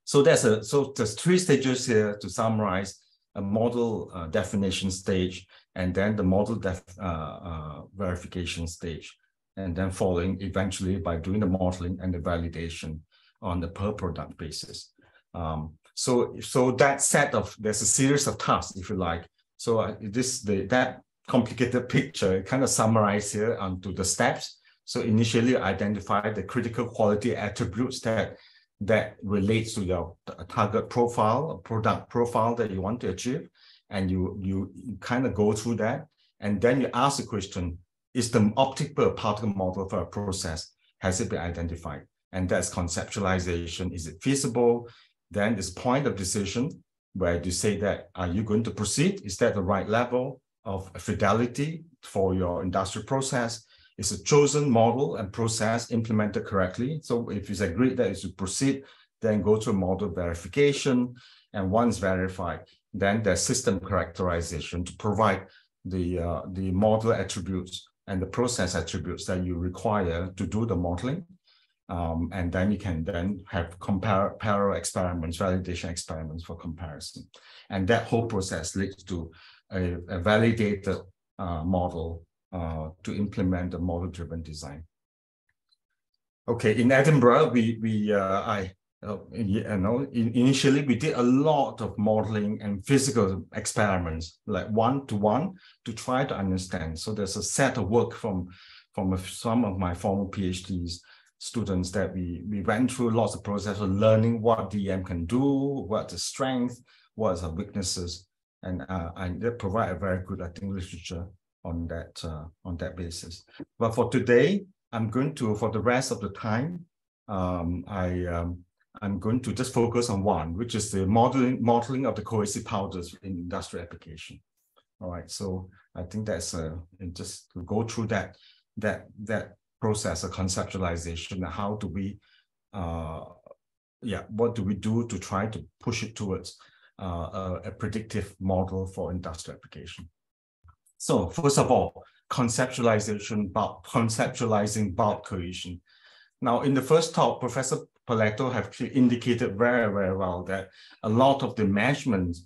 So there's a so there's three stages here to summarize a model uh, definition stage, and then the model def, uh, uh, verification stage, and then following eventually by doing the modeling and the validation on the per product basis. Um, so, so that set of, there's a series of tasks, if you like. So uh, this, the, that complicated picture kind of summarized here onto the steps. So initially identify the critical quality attributes that that relates to your target profile, product profile that you want to achieve. And you, you, you kind of go through that. And then you ask the question, is the optical particle model for a process, has it been identified? And that's conceptualization. Is it feasible? Then this point of decision where you say that, are you going to proceed? Is that the right level of fidelity for your industrial process? Is a chosen model and process implemented correctly? So if it's agreed that it's to proceed, then go to model verification. And once verified, then there's system characterization to provide the, uh, the model attributes and the process attributes that you require to do the modeling. Um, and then you can then have compare, parallel experiments, validation experiments for comparison. And that whole process leads to a, a validated uh, model uh, to implement the model-driven design. Okay, in Edinburgh, we we uh, I uh, you know in, initially we did a lot of modeling and physical experiments, like one to one, to try to understand. So there's a set of work from from some of my former PhDs students that we we went through lots of process of learning what DEM can do, what the strength, what are weaknesses, and uh, and they provide a very good I think literature on that uh, on that basis. But for today, I'm going to for the rest of the time, um, I um, I'm going to just focus on one, which is the modeling modeling of the cohesive powders in industrial application. All right, so I think that's uh, just to go through that that that process of conceptualization. How do we, uh, yeah, what do we do to try to push it towards uh, a, a predictive model for industrial application? So first of all, conceptualization, bulk, conceptualizing bulk cohesion. Now, in the first talk, Professor Poletto have indicated very, very well that a lot of the measurements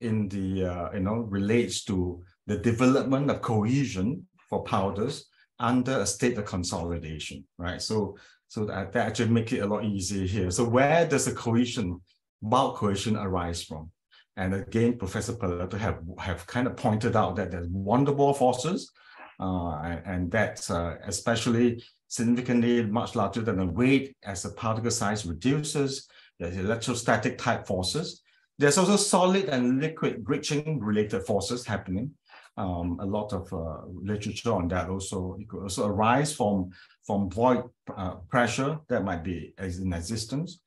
in the, uh, you know, relates to the development of cohesion for powders under a state of consolidation, right? So, so that, that actually make it a lot easier here. So where does the cohesion, bulk cohesion arise from? And again, Professor Poletto have, have kind of pointed out that there's Waals forces, uh, and, that uh, especially significantly much larger than the weight as the particle size reduces. There's electrostatic type forces. There's also solid and liquid bridging related forces happening um, a lot of uh, literature on that also. It could also arise from, from void uh, pressure that might be in existence.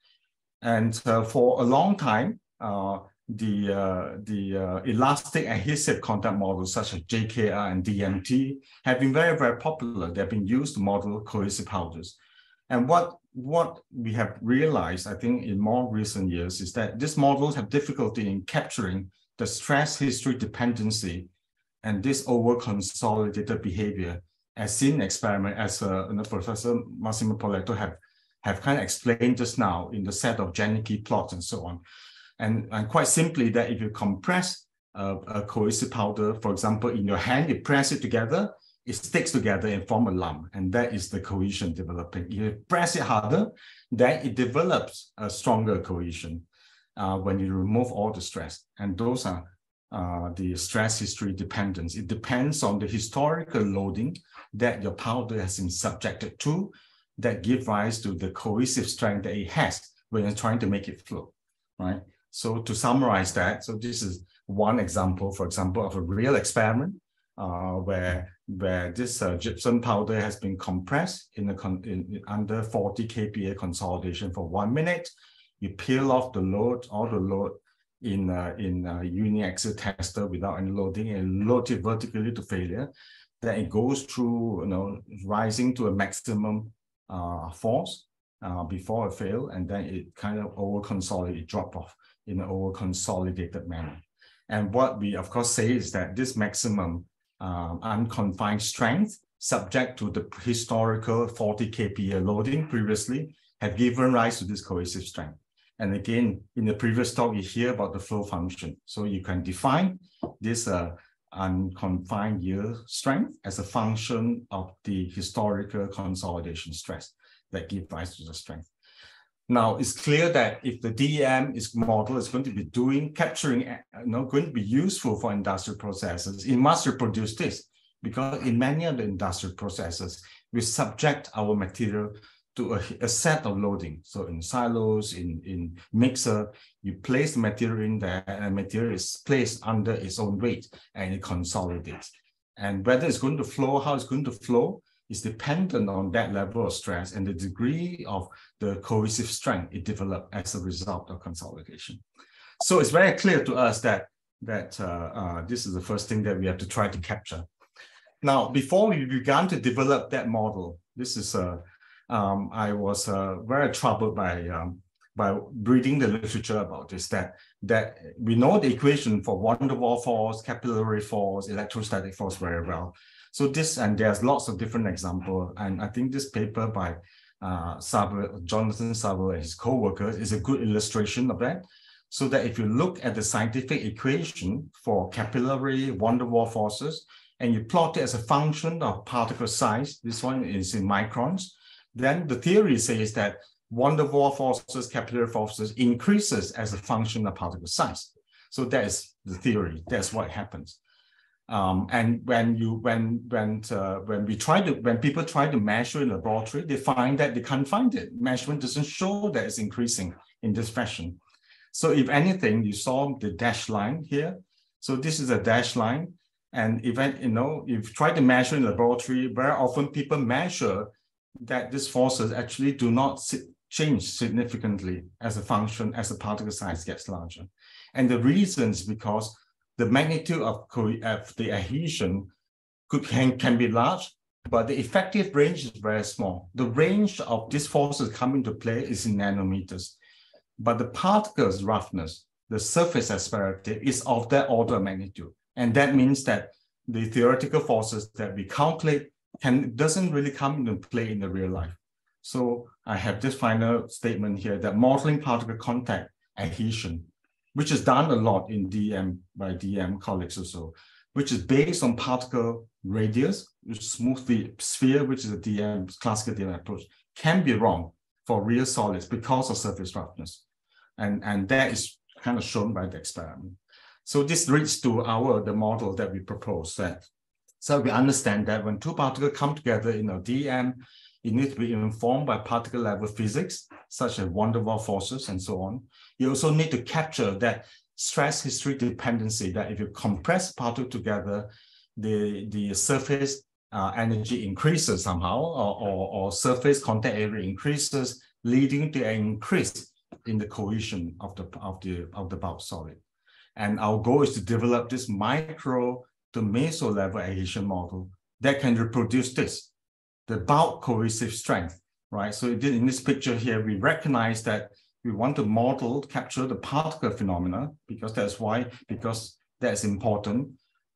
And uh, for a long time, uh, the, uh, the uh, elastic adhesive contact models such as JKR and DMT have been very, very popular. They've been used to model cohesive powders. And what, what we have realized, I think, in more recent years is that these models have difficulty in capturing the stress history dependency and this over-consolidated behavior as seen experiment as uh, Professor Massimo Poletto have, have kind of explained just now in the set of Jenike plots and so on. And, and quite simply that if you compress a, a cohesive powder, for example, in your hand, you press it together, it sticks together and form a lump, and that is the cohesion developing. If you press it harder, then it develops a stronger cohesion uh, when you remove all the stress. And those are uh, the stress history dependence. It depends on the historical loading that your powder has been subjected to that give rise to the cohesive strength that it has when you're trying to make it flow, right? So to summarize that, so this is one example, for example, of a real experiment uh, where where this uh, gypsum powder has been compressed in, a con in, under 40 kPa consolidation for one minute. You peel off the load, all the load in uh, in a uniaxial tester without any loading and load it vertically to failure. Then it goes through, you know, rising to a maximum uh, force uh, before it fail, and then it kind of over consolidate, drop off in an over consolidated manner. And what we of course say is that this maximum um, unconfined strength subject to the historical 40 kPa loading previously have given rise to this cohesive strength. And again, in the previous talk, you hear about the flow function. So you can define this uh, unconfined yield strength as a function of the historical consolidation stress that give rise to the strength. Now, it's clear that if the DEM is model is going to be doing, capturing, uh, you know, going to be useful for industrial processes, it must reproduce this because in many of the industrial processes, we subject our material to a, a, set of loading. So in silos, in, in mixer, you place the material in there and material is placed under its own weight and it consolidates. And whether it's going to flow, how it's going to flow is dependent on that level of stress and the degree of the cohesive strength it developed as a result of consolidation. So it's very clear to us that, that uh, uh, this is the first thing that we have to try to capture. Now, before we began to develop that model, this is a, um, I was uh, very troubled by um, by reading the literature about this. That that we know the equation for van force, capillary force, electrostatic force very well. So this and there's lots of different examples, and I think this paper by uh, Seville, Jonathan Seville and his co-workers is a good illustration of that. So that if you look at the scientific equation for capillary van der forces, and you plot it as a function of particle size, this one is in microns, then the theory says that van der forces, capillary forces increases as a function of particle size. So that is the theory. That's what happens. Um, and when you when when uh, when we try to when people try to measure in the laboratory, they find that they can't find it. Measurement doesn't show that it's increasing in this fashion. So if anything, you saw the dash line here. So this is a dash line. And if you know, if you try to measure in the laboratory, very often people measure that these forces actually do not change significantly as a function as the particle size gets larger. And the reason is because the magnitude of, of the adhesion could, can, can be large, but the effective range is very small. The range of these forces coming to play is in nanometers, but the particle's roughness, the surface asperity is of that order of magnitude. And that means that the theoretical forces that we calculate can doesn't really come into play in the real life. So I have this final statement here that modeling particle contact adhesion, which is done a lot in DM by DM colleagues also, which is based on particle radius, which smooth the sphere, which is a DM classical DM approach, can be wrong for real solids because of surface roughness. And, and that is kind of shown by the experiment. So this leads to our the model that we propose that so we understand that when two particles come together in a DM, it needs to be informed by particle level physics, such as van der forces and so on. You also need to capture that stress history dependency that if you compress particles together, the, the surface uh, energy increases somehow or, or, or surface contact area increases, leading to an increase in the cohesion of the, of the, of the bulk solid. And our goal is to develop this micro to meso level adhesion model that can reproduce this, the bulk cohesive strength, right? So in this picture here, we recognize that we want to model, capture the particle phenomena because that's why, because that's important.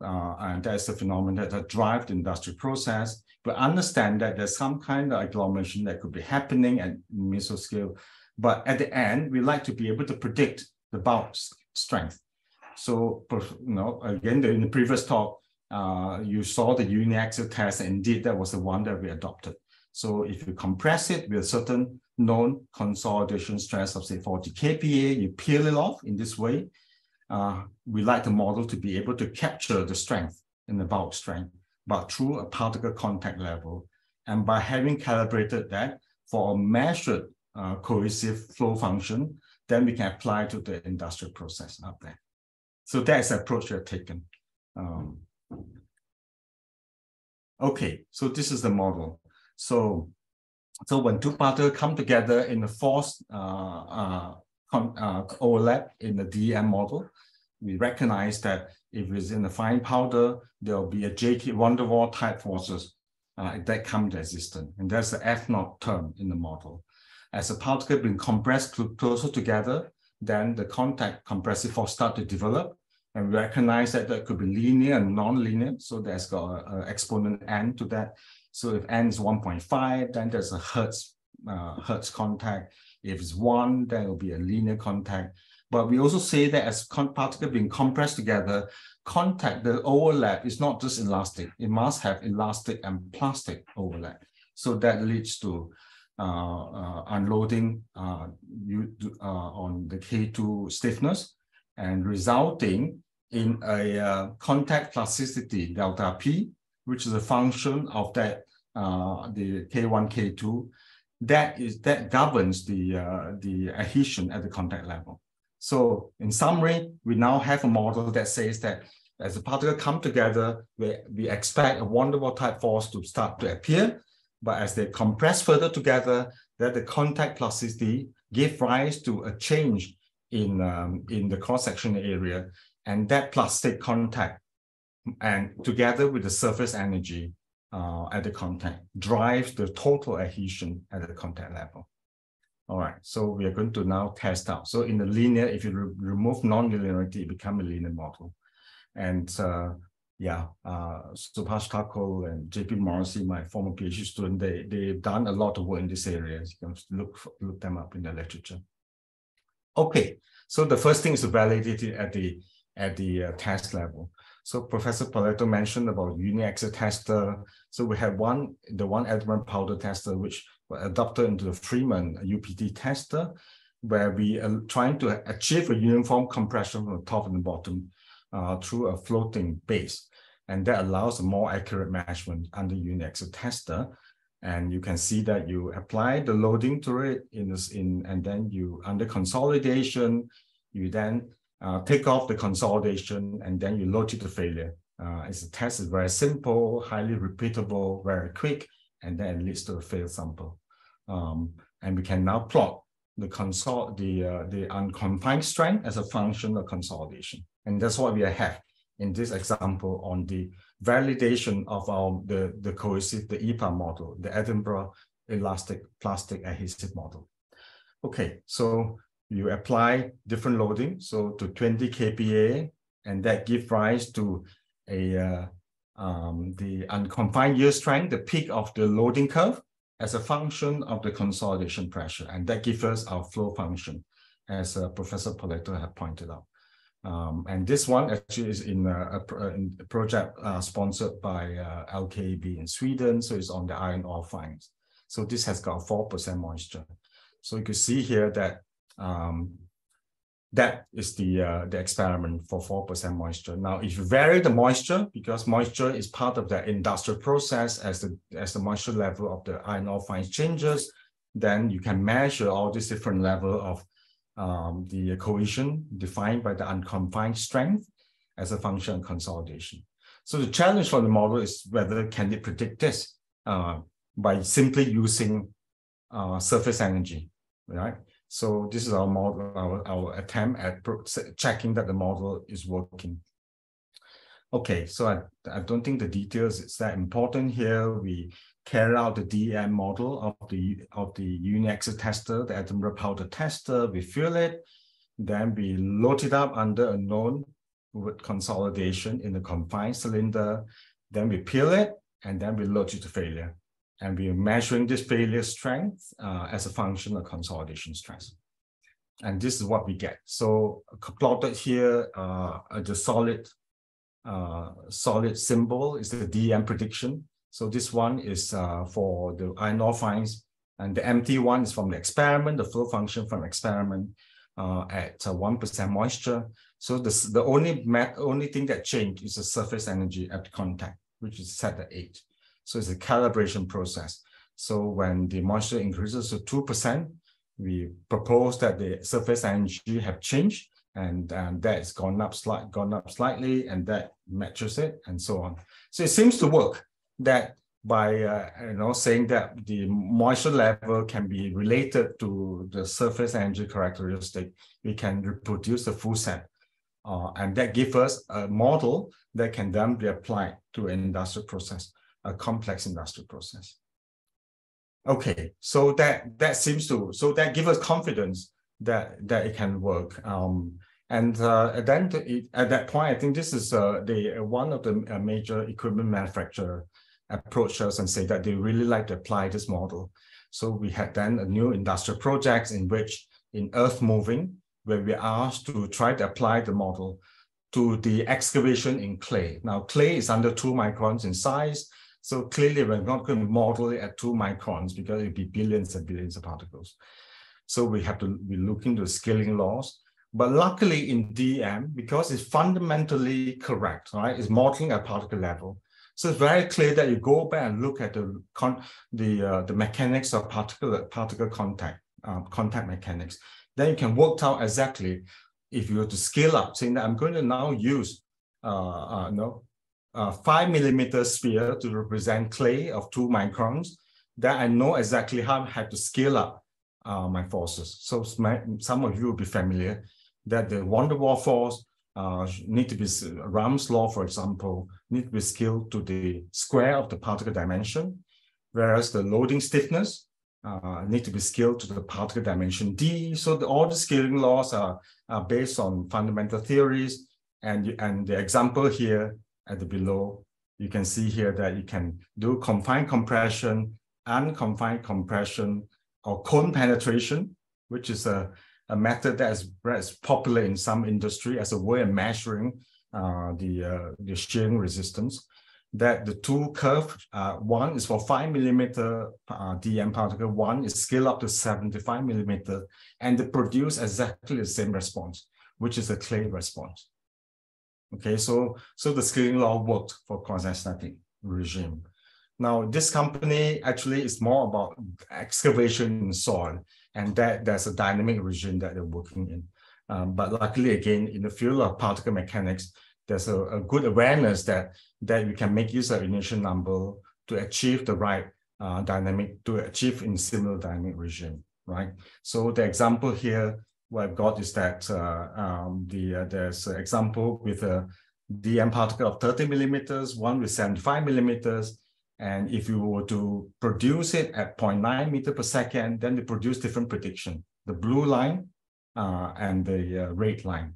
Uh, and that's the phenomenon that drive the industrial process. But understand that there's some kind of agglomeration that could be happening at mesoscale. But at the end, we like to be able to predict the bulk strength. So, you know, again, in the previous talk, uh, you saw the uniaxial test, and indeed that was the one that we adopted. So if you compress it with a certain known consolidation stress of say 40 kPa, you peel it off in this way. Uh, we like the model to be able to capture the strength in the bulk strength, but through a particle contact level. And by having calibrated that for a measured uh, cohesive flow function, then we can apply to the industrial process up there. So that's the approach we have taken. Um, Okay, so this is the model. So, so when two particles come together in a force uh, uh, uh, overlap in the DEM model, we recognize that if it's in a fine powder, there will be a JT van der type forces uh, that come to existence. And that's the F naught term in the model. As the particle being compressed closer together, then the contact compressive force start to develop and recognize that that could be linear and non-linear. So there's got an exponent n to that. So if n is 1.5, then there's a Hertz, uh, Hertz contact. If it's one, then it'll be a linear contact. But we also say that as particles being compressed together, contact, the overlap is not just elastic. It must have elastic and plastic overlap. So that leads to uh, uh, unloading uh, you, uh, on the K2 stiffness and resulting in a uh, contact plasticity delta P, which is a function of that uh, the K1, K2, that is that governs the uh, the adhesion at the contact level. So in summary, we now have a model that says that as the particles come together, we, we expect a Waals type force to start to appear, but as they compress further together, that the contact plasticity give rise to a change in, um, in the cross-section area. And that plastic contact and together with the surface energy uh, at the contact drives the total adhesion at the contact level. All right, so we are going to now test out. So in the linear, if you re remove non-linearity, it becomes a linear model. And uh, yeah, uh, Subhash Thakur and JP Morrissey, my former PhD student, they, they've done a lot of work in this area. You can look, look them up in the literature. Okay, so the first thing is to validate it at the at the uh, test level. So Professor Poletto mentioned about uniaxial tester. So we have one, the one element powder tester, which was adopted into the Freeman UPT tester, where we are trying to achieve a uniform compression from the top and the bottom uh, through a floating base. And that allows a more accurate measurement under uniaxial tester. And you can see that you apply the loading to it in this in and then you under consolidation, you then uh, take off the consolidation and then you load it to failure. Uh, it's a test is very simple, highly repeatable, very quick, and then it leads to a failed sample. Um, and we can now plot the consol the uh, the unconfined strength as a function of consolidation. And that's what we have in this example on the validation of our the, the cohesive, the EPA model, the Edinburgh elastic plastic adhesive model. Okay, so you apply different loading, so to 20 kPa, and that give rise to a uh, um, the unconfined yield strength, the peak of the loading curve as a function of the consolidation pressure, and that gives us our flow function, as uh, Professor Poletto had pointed out. Um, and this one actually is in a, a, a project uh, sponsored by uh, LKAB in Sweden. So it's on the iron ore fines. So this has got 4% moisture. So you can see here that um, that is the uh, the experiment for 4% moisture. Now, if you vary the moisture, because moisture is part of the industrial process as the as the moisture level of the iron ore fines changes, then you can measure all these different level of um, the cohesion defined by the unconfined strength as a function of consolidation. So the challenge for the model is whether can it predict this uh, by simply using uh, surface energy, right? So this is our model, our, our attempt at checking that the model is working. Okay, so I, I don't think the details is that important here. We carry out the DEM model of the of the uniaxial tester, the Edinburgh powder tester. We fill it, then we load it up under a known with consolidation in the confined cylinder. Then we peel it, and then we load it to failure. And we're measuring this failure strength uh, as a function of consolidation stress. And this is what we get. So plotted here, uh, the solid uh, solid symbol is the DM prediction so this one is uh, for the iron ore fines, and the empty one is from the experiment, the flow function from experiment uh, at 1% uh, moisture. So this, the only only thing that changed is the surface energy at contact, which is set at 8. So it's a calibration process. So when the moisture increases to 2%, we propose that the surface energy have changed and, and that's gone up, slight, gone up slightly and that matches it and so on. So it seems to work that by uh, you know saying that the moisture level can be related to the surface energy characteristic, we can reproduce the full set. Uh, and that gives us a model that can then be applied to an industrial process, a complex industrial process. Okay, so that that seems to so that gives us confidence that that it can work. Um, and uh, then at that point, I think this is uh, the one of the uh, major equipment manufacturer approach us and say that they really like to apply this model. So we had then a new industrial projects in which in earth moving, where we asked to try to apply the model to the excavation in clay. Now clay is under two microns in size. So clearly we're not going to model it at two microns because it'd be billions and billions of particles. So we have to be looking to scaling laws. But luckily in DM, because it's fundamentally correct, right? It's modeling at particle level. So it's very clear that you go back and look at the the uh, the mechanics of particle particle contact uh, contact mechanics. Then you can work out exactly if you were to scale up, saying that I'm going to now use uh, uh no uh, five millimeter sphere to represent clay of two microns. That I know exactly how I have to scale up uh, my forces. So some of you will be familiar that the van der Waals force uh, need to be Ram's law, for example, need to be scaled to the square of the particle dimension, whereas the loading stiffness uh, need to be scaled to the particle dimension d. So the, all the scaling laws are, are based on fundamental theories, and and the example here at the below, you can see here that you can do confined compression, unconfined compression, or cone penetration, which is a a method that is, is popular in some industry as a way of measuring uh, the, uh, the shearing resistance. That the two curve, uh, one is for five millimeter uh, DM particle, one is scale up to 75 millimeter, and they produce exactly the same response, which is a clay response. Okay, so so the scaling law worked for quasi-static regime. Now, this company actually is more about excavation in soil and that there's a dynamic regime that they're working in. Um, but luckily, again, in the field of particle mechanics, there's a, a, good awareness that that we can make use of inertial number to achieve the right uh, dynamic, to achieve in similar dynamic regime, right? So the example here, what I've got is that uh, um, the uh, there's an example with a DM particle of 30 millimeters, one with 75 millimeters, and if you were to produce it at 0.9 meter per second, then they produce different prediction. The blue line uh, and the uh, red line,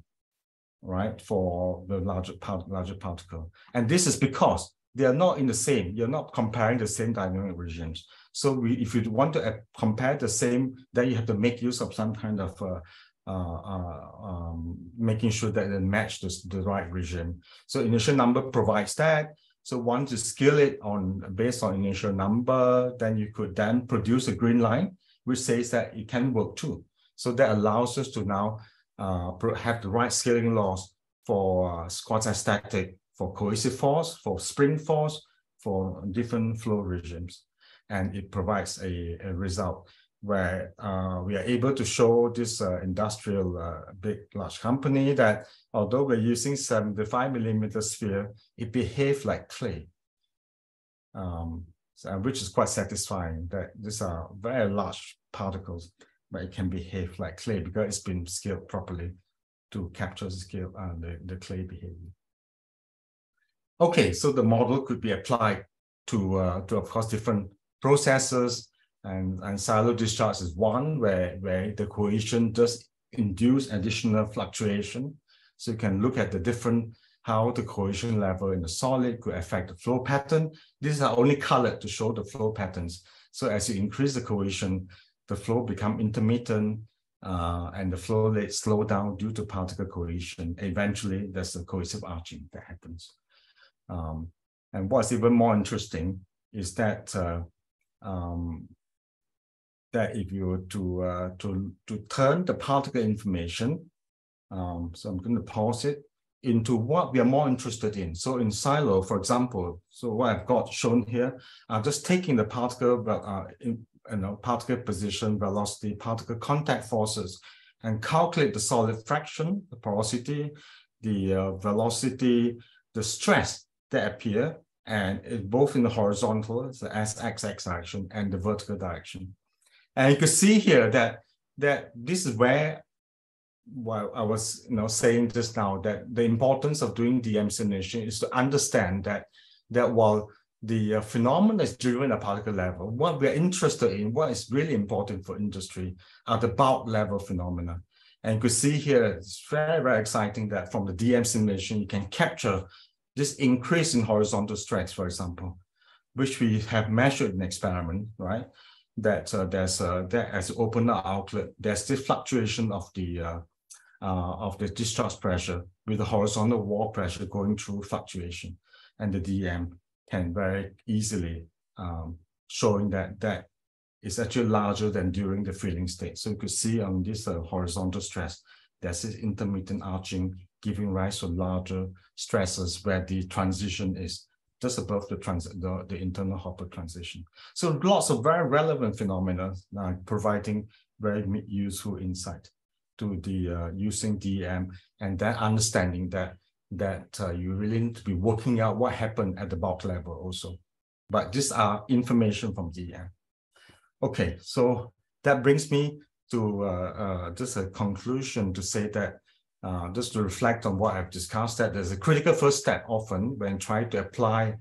right, for the larger, part, larger particle. And this is because they are not in the same, you're not comparing the same dynamic regimes. So we, if you want to compare the same, then you have to make use of some kind of uh, uh, uh, um, making sure that they match the, the right regime. So inertial number provides that. So once you scale it on based on inertial number, then you could then produce a green line, which says that it can work too. So that allows us to now uh, have the right scaling laws for uh, quasi-static, for cohesive force, for spring force, for different flow regimes. And it provides a, a result where uh, we are able to show this uh, industrial uh, big large company that although we're using 75 millimeter sphere, it behaves like clay, um, so, which is quite satisfying that these are very large particles, but it can behave like clay because it's been scaled properly to capture the scale uh, the, the clay behavior. Okay, so the model could be applied to, uh, to of course, different processes, and, and silo discharge is one where, where the cohesion does induce additional fluctuation. So you can look at the different, how the cohesion level in the solid could affect the flow pattern. These are only colored to show the flow patterns. So as you increase the cohesion, the flow become intermittent uh, and the flow rate slow down due to particle cohesion. Eventually, there's a cohesive arching that happens. Um, and what's even more interesting is that uh, um, that if you were to uh, to to turn the particle information, um, so I'm going to pause it into what we are more interested in. So in silo, for example, so what I've got shown here, I'm just taking the particle, uh, you know, particle position, velocity, particle contact forces, and calculate the solid fraction, the porosity, the uh, velocity, the stress that appear, and it, both in the horizontal, the x-axis direction, and the vertical direction. And you can see here that that this is where well, I was you know saying just now that the importance of doing DM simulation is to understand that that while the uh, phenomenon is driven at particle level, what we're interested in, what is really important for industry are the bulk level phenomena. And you can see here, it's very, very exciting that from the DM simulation, you can capture this increase in horizontal stress, for example, which we have measured in experiment, right? That uh, there's uh, that as opener outlet, there's this fluctuation of the uh, uh, of the discharge pressure with the horizontal wall pressure going through fluctuation, and the DM can very easily um, showing that that is actually larger than during the filling state. So you could see on this uh, horizontal stress, there's this intermittent arching giving rise to larger stresses where the transition is just above the, trans the, the internal Hopper transition. So lots of very relevant phenomena uh, providing very useful insight to the uh, using DM and then understanding that that uh, you really need to be working out what happened at the bulk level also. But these are information from DM. Okay, so that brings me to uh, uh, just a conclusion to say that uh, just to reflect on what I've discussed, that there's a critical first step often when trying to apply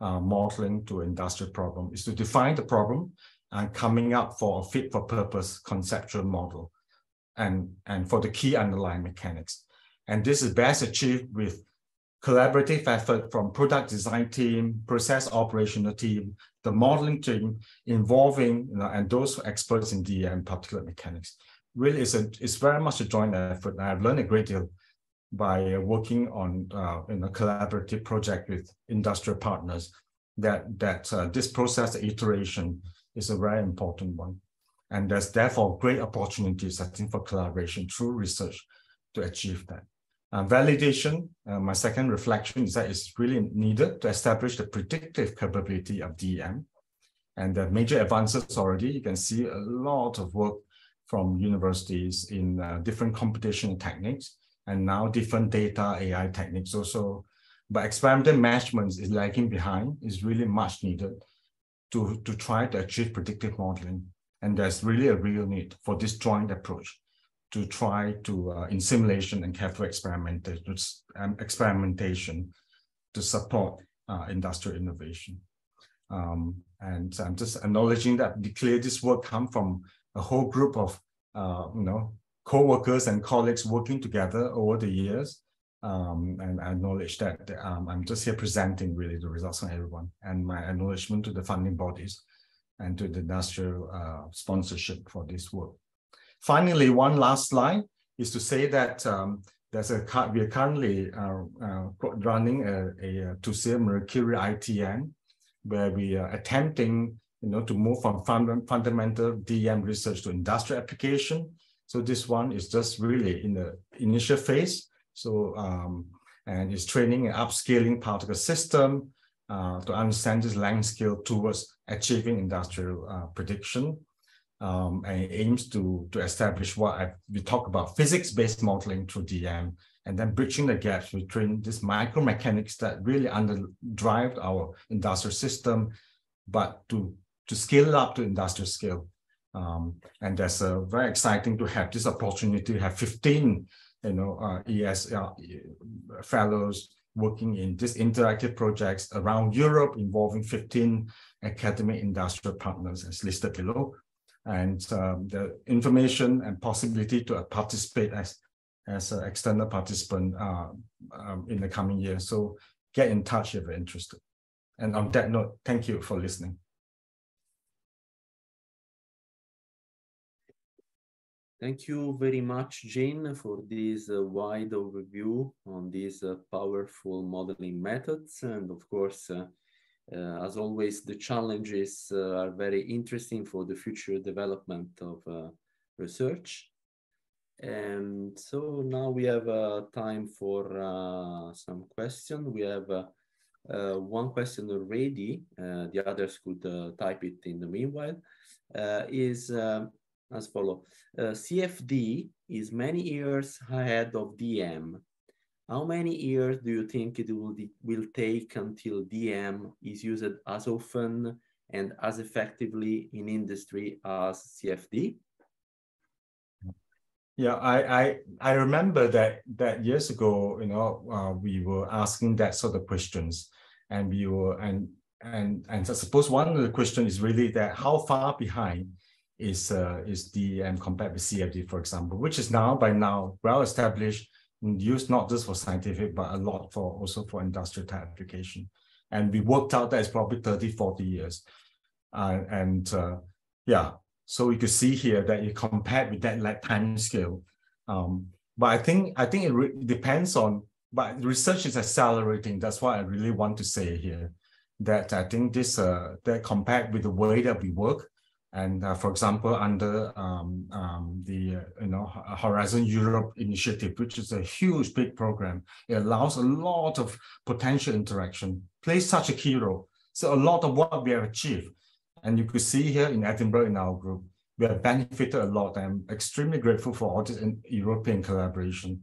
uh, modeling to industrial problem is to define the problem and coming up for a fit for purpose conceptual model and, and for the key underlying mechanics. And this is best achieved with collaborative effort from product design team, process operational team, the modeling team involving, you know, and those experts in the and particulate mechanics. Really, it's, a, it's very much a joint effort. I've learned a great deal by working on uh, in a collaborative project with industrial partners that, that uh, this process iteration is a very important one. And there's therefore great opportunities, I think, for collaboration through research to achieve that. Uh, validation, my second reflection is that it's really needed to establish the predictive capability of DEM. And the major advances already, you can see a lot of work from universities in uh, different computational techniques and now different data AI techniques also. But experimental measurements is lagging behind, is really much needed to, to try to achieve predictive modeling. And there's really a real need for this joint approach to try to, uh, in simulation and careful experimentation, um, experimentation to support uh, industrial innovation. Um, and I'm just acknowledging that clearly this work come from a whole group of, uh, you know, co-workers and colleagues working together over the years. Um, and I acknowledge that um, I'm just here presenting really the results on everyone and my acknowledgement to the funding bodies and to the industrial uh, sponsorship for this work. Finally, one last slide is to say that um, there's a we are currently uh, uh, running a, a, a Marie Curie ITN, where we are attempting you know to move from fund, fundamental DM research to industrial application. So this one is just really in the initial phase. So um, and it's training and upscaling particle system uh, to understand this length scale towards achieving industrial uh, prediction um, and aims to, to establish what I, we talk about physics-based modeling through DM, and then bridging the gaps between this micromechanics that really under drive our industrial system, but to, to scale up to industrial scale. Um, and that's uh, very exciting to have this opportunity to have 15 you know, uh, ES uh, fellows working in these interactive projects around Europe involving 15 academic industrial partners as listed below and um, the information and possibility to participate as as an external participant uh, um, in the coming year. So get in touch if you're interested. And on that note, thank you for listening. Thank you very much, Jin, for this uh, wide overview on these uh, powerful modeling methods. And of course, uh, uh, as always, the challenges uh, are very interesting for the future development of uh, research. And so now we have time for some questions. We have one question already. the others could type it in the meanwhile. is as follow. Uh, CFD is many years ahead of DM. how many years do you think it will, will take until DM is used as often and as effectively in industry as CFD? Yeah, I I I remember that that years ago, you know, uh, we were asking that sort of questions, and we were and and and I suppose one of the questions is really that how far behind is uh, is DM compared with CFD, for example, which is now by now well established and used not just for scientific but a lot for also for industrial type application, and we worked out that it's probably 30, 40 years, uh, and uh, yeah, so we could see here that you compared with that like time scale. Um, but I think I think it depends on, but research is accelerating. That's what I really want to say here. That I think this uh, that compared with the way that we work, and uh, for example, under um, um, the you know Horizon Europe initiative, which is a huge big program, it allows a lot of potential interaction, plays such a key role. So a lot of what we have achieved and you could see here in Edinburgh in our group, we have benefited a lot. I'm extremely grateful for all this European collaboration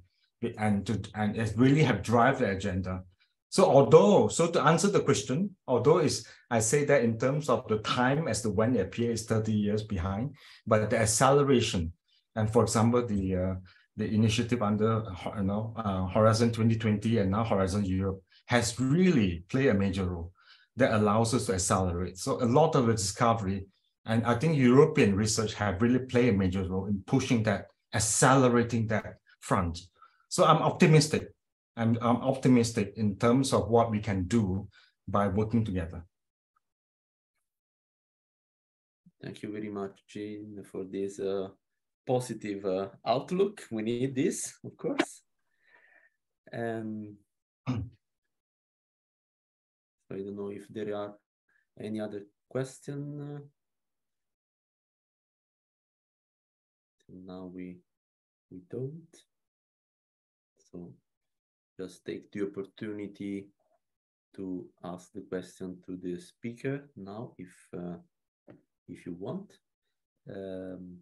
and to and it really have drive the agenda. So although, so to answer the question, although is I say that in terms of the time as to when it appears 30 years behind, but the acceleration, and for example, the uh, the initiative under you know uh, Horizon 2020 and now Horizon Europe has really played a major role that allows us to accelerate. So a lot of the discovery, and I think European research have really played a major role in pushing that, accelerating that front. So I'm optimistic. I'm, I'm optimistic in terms of what we can do by working together. Thank you very much, Jin, for this uh, positive uh, outlook. We need this, of course. And (clears throat) I don't know if there are any other question. Now we we don't. So just take the opportunity to ask the question to the speaker now if uh, if you want. Um,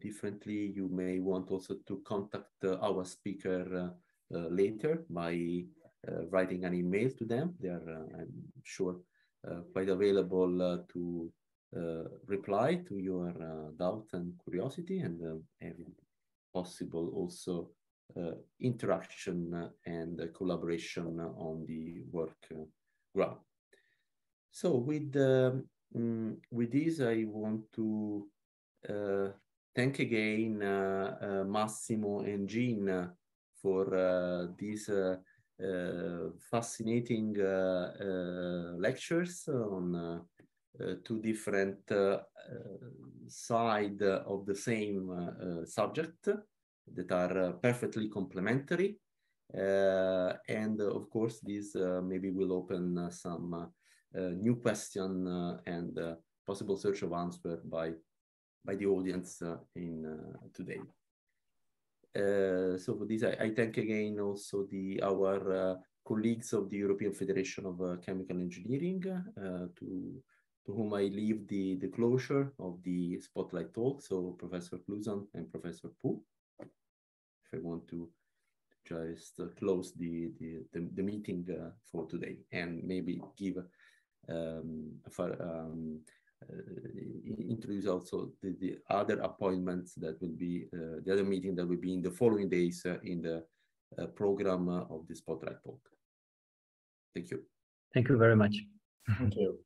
differently, you may want also to contact uh, our speaker uh, uh later by uh, writing an email to them. They are, uh, I'm sure, quite available to reply to your doubt and curiosity and having possible also interaction and collaboration on the work ground. So with um, with this, I want to uh, thank again uh, uh, Massimo and Jin for these uh, fascinating uh, uh, lectures on two different sides of the same subject that are perfectly complementary. and of course, this maybe will open some new question and possible search of answer by by the audience uh, in uh, today. Uh, so for this, I, I, thank again also the our uh, colleagues of the European Federation of uh, Chemical Engineering, to to whom I leave the, the closure of the spotlight talk. So Professor Kluson and Professor Poux. If I want to just uh, close the, the, the, the meeting uh, for today and maybe give um, for, um, uh, introduce also the, the, other appointments that will be uh, the other meeting that will be in the following days uh, in the program of the Spotlight Talk. Thank you. Thank you very much. Thank you.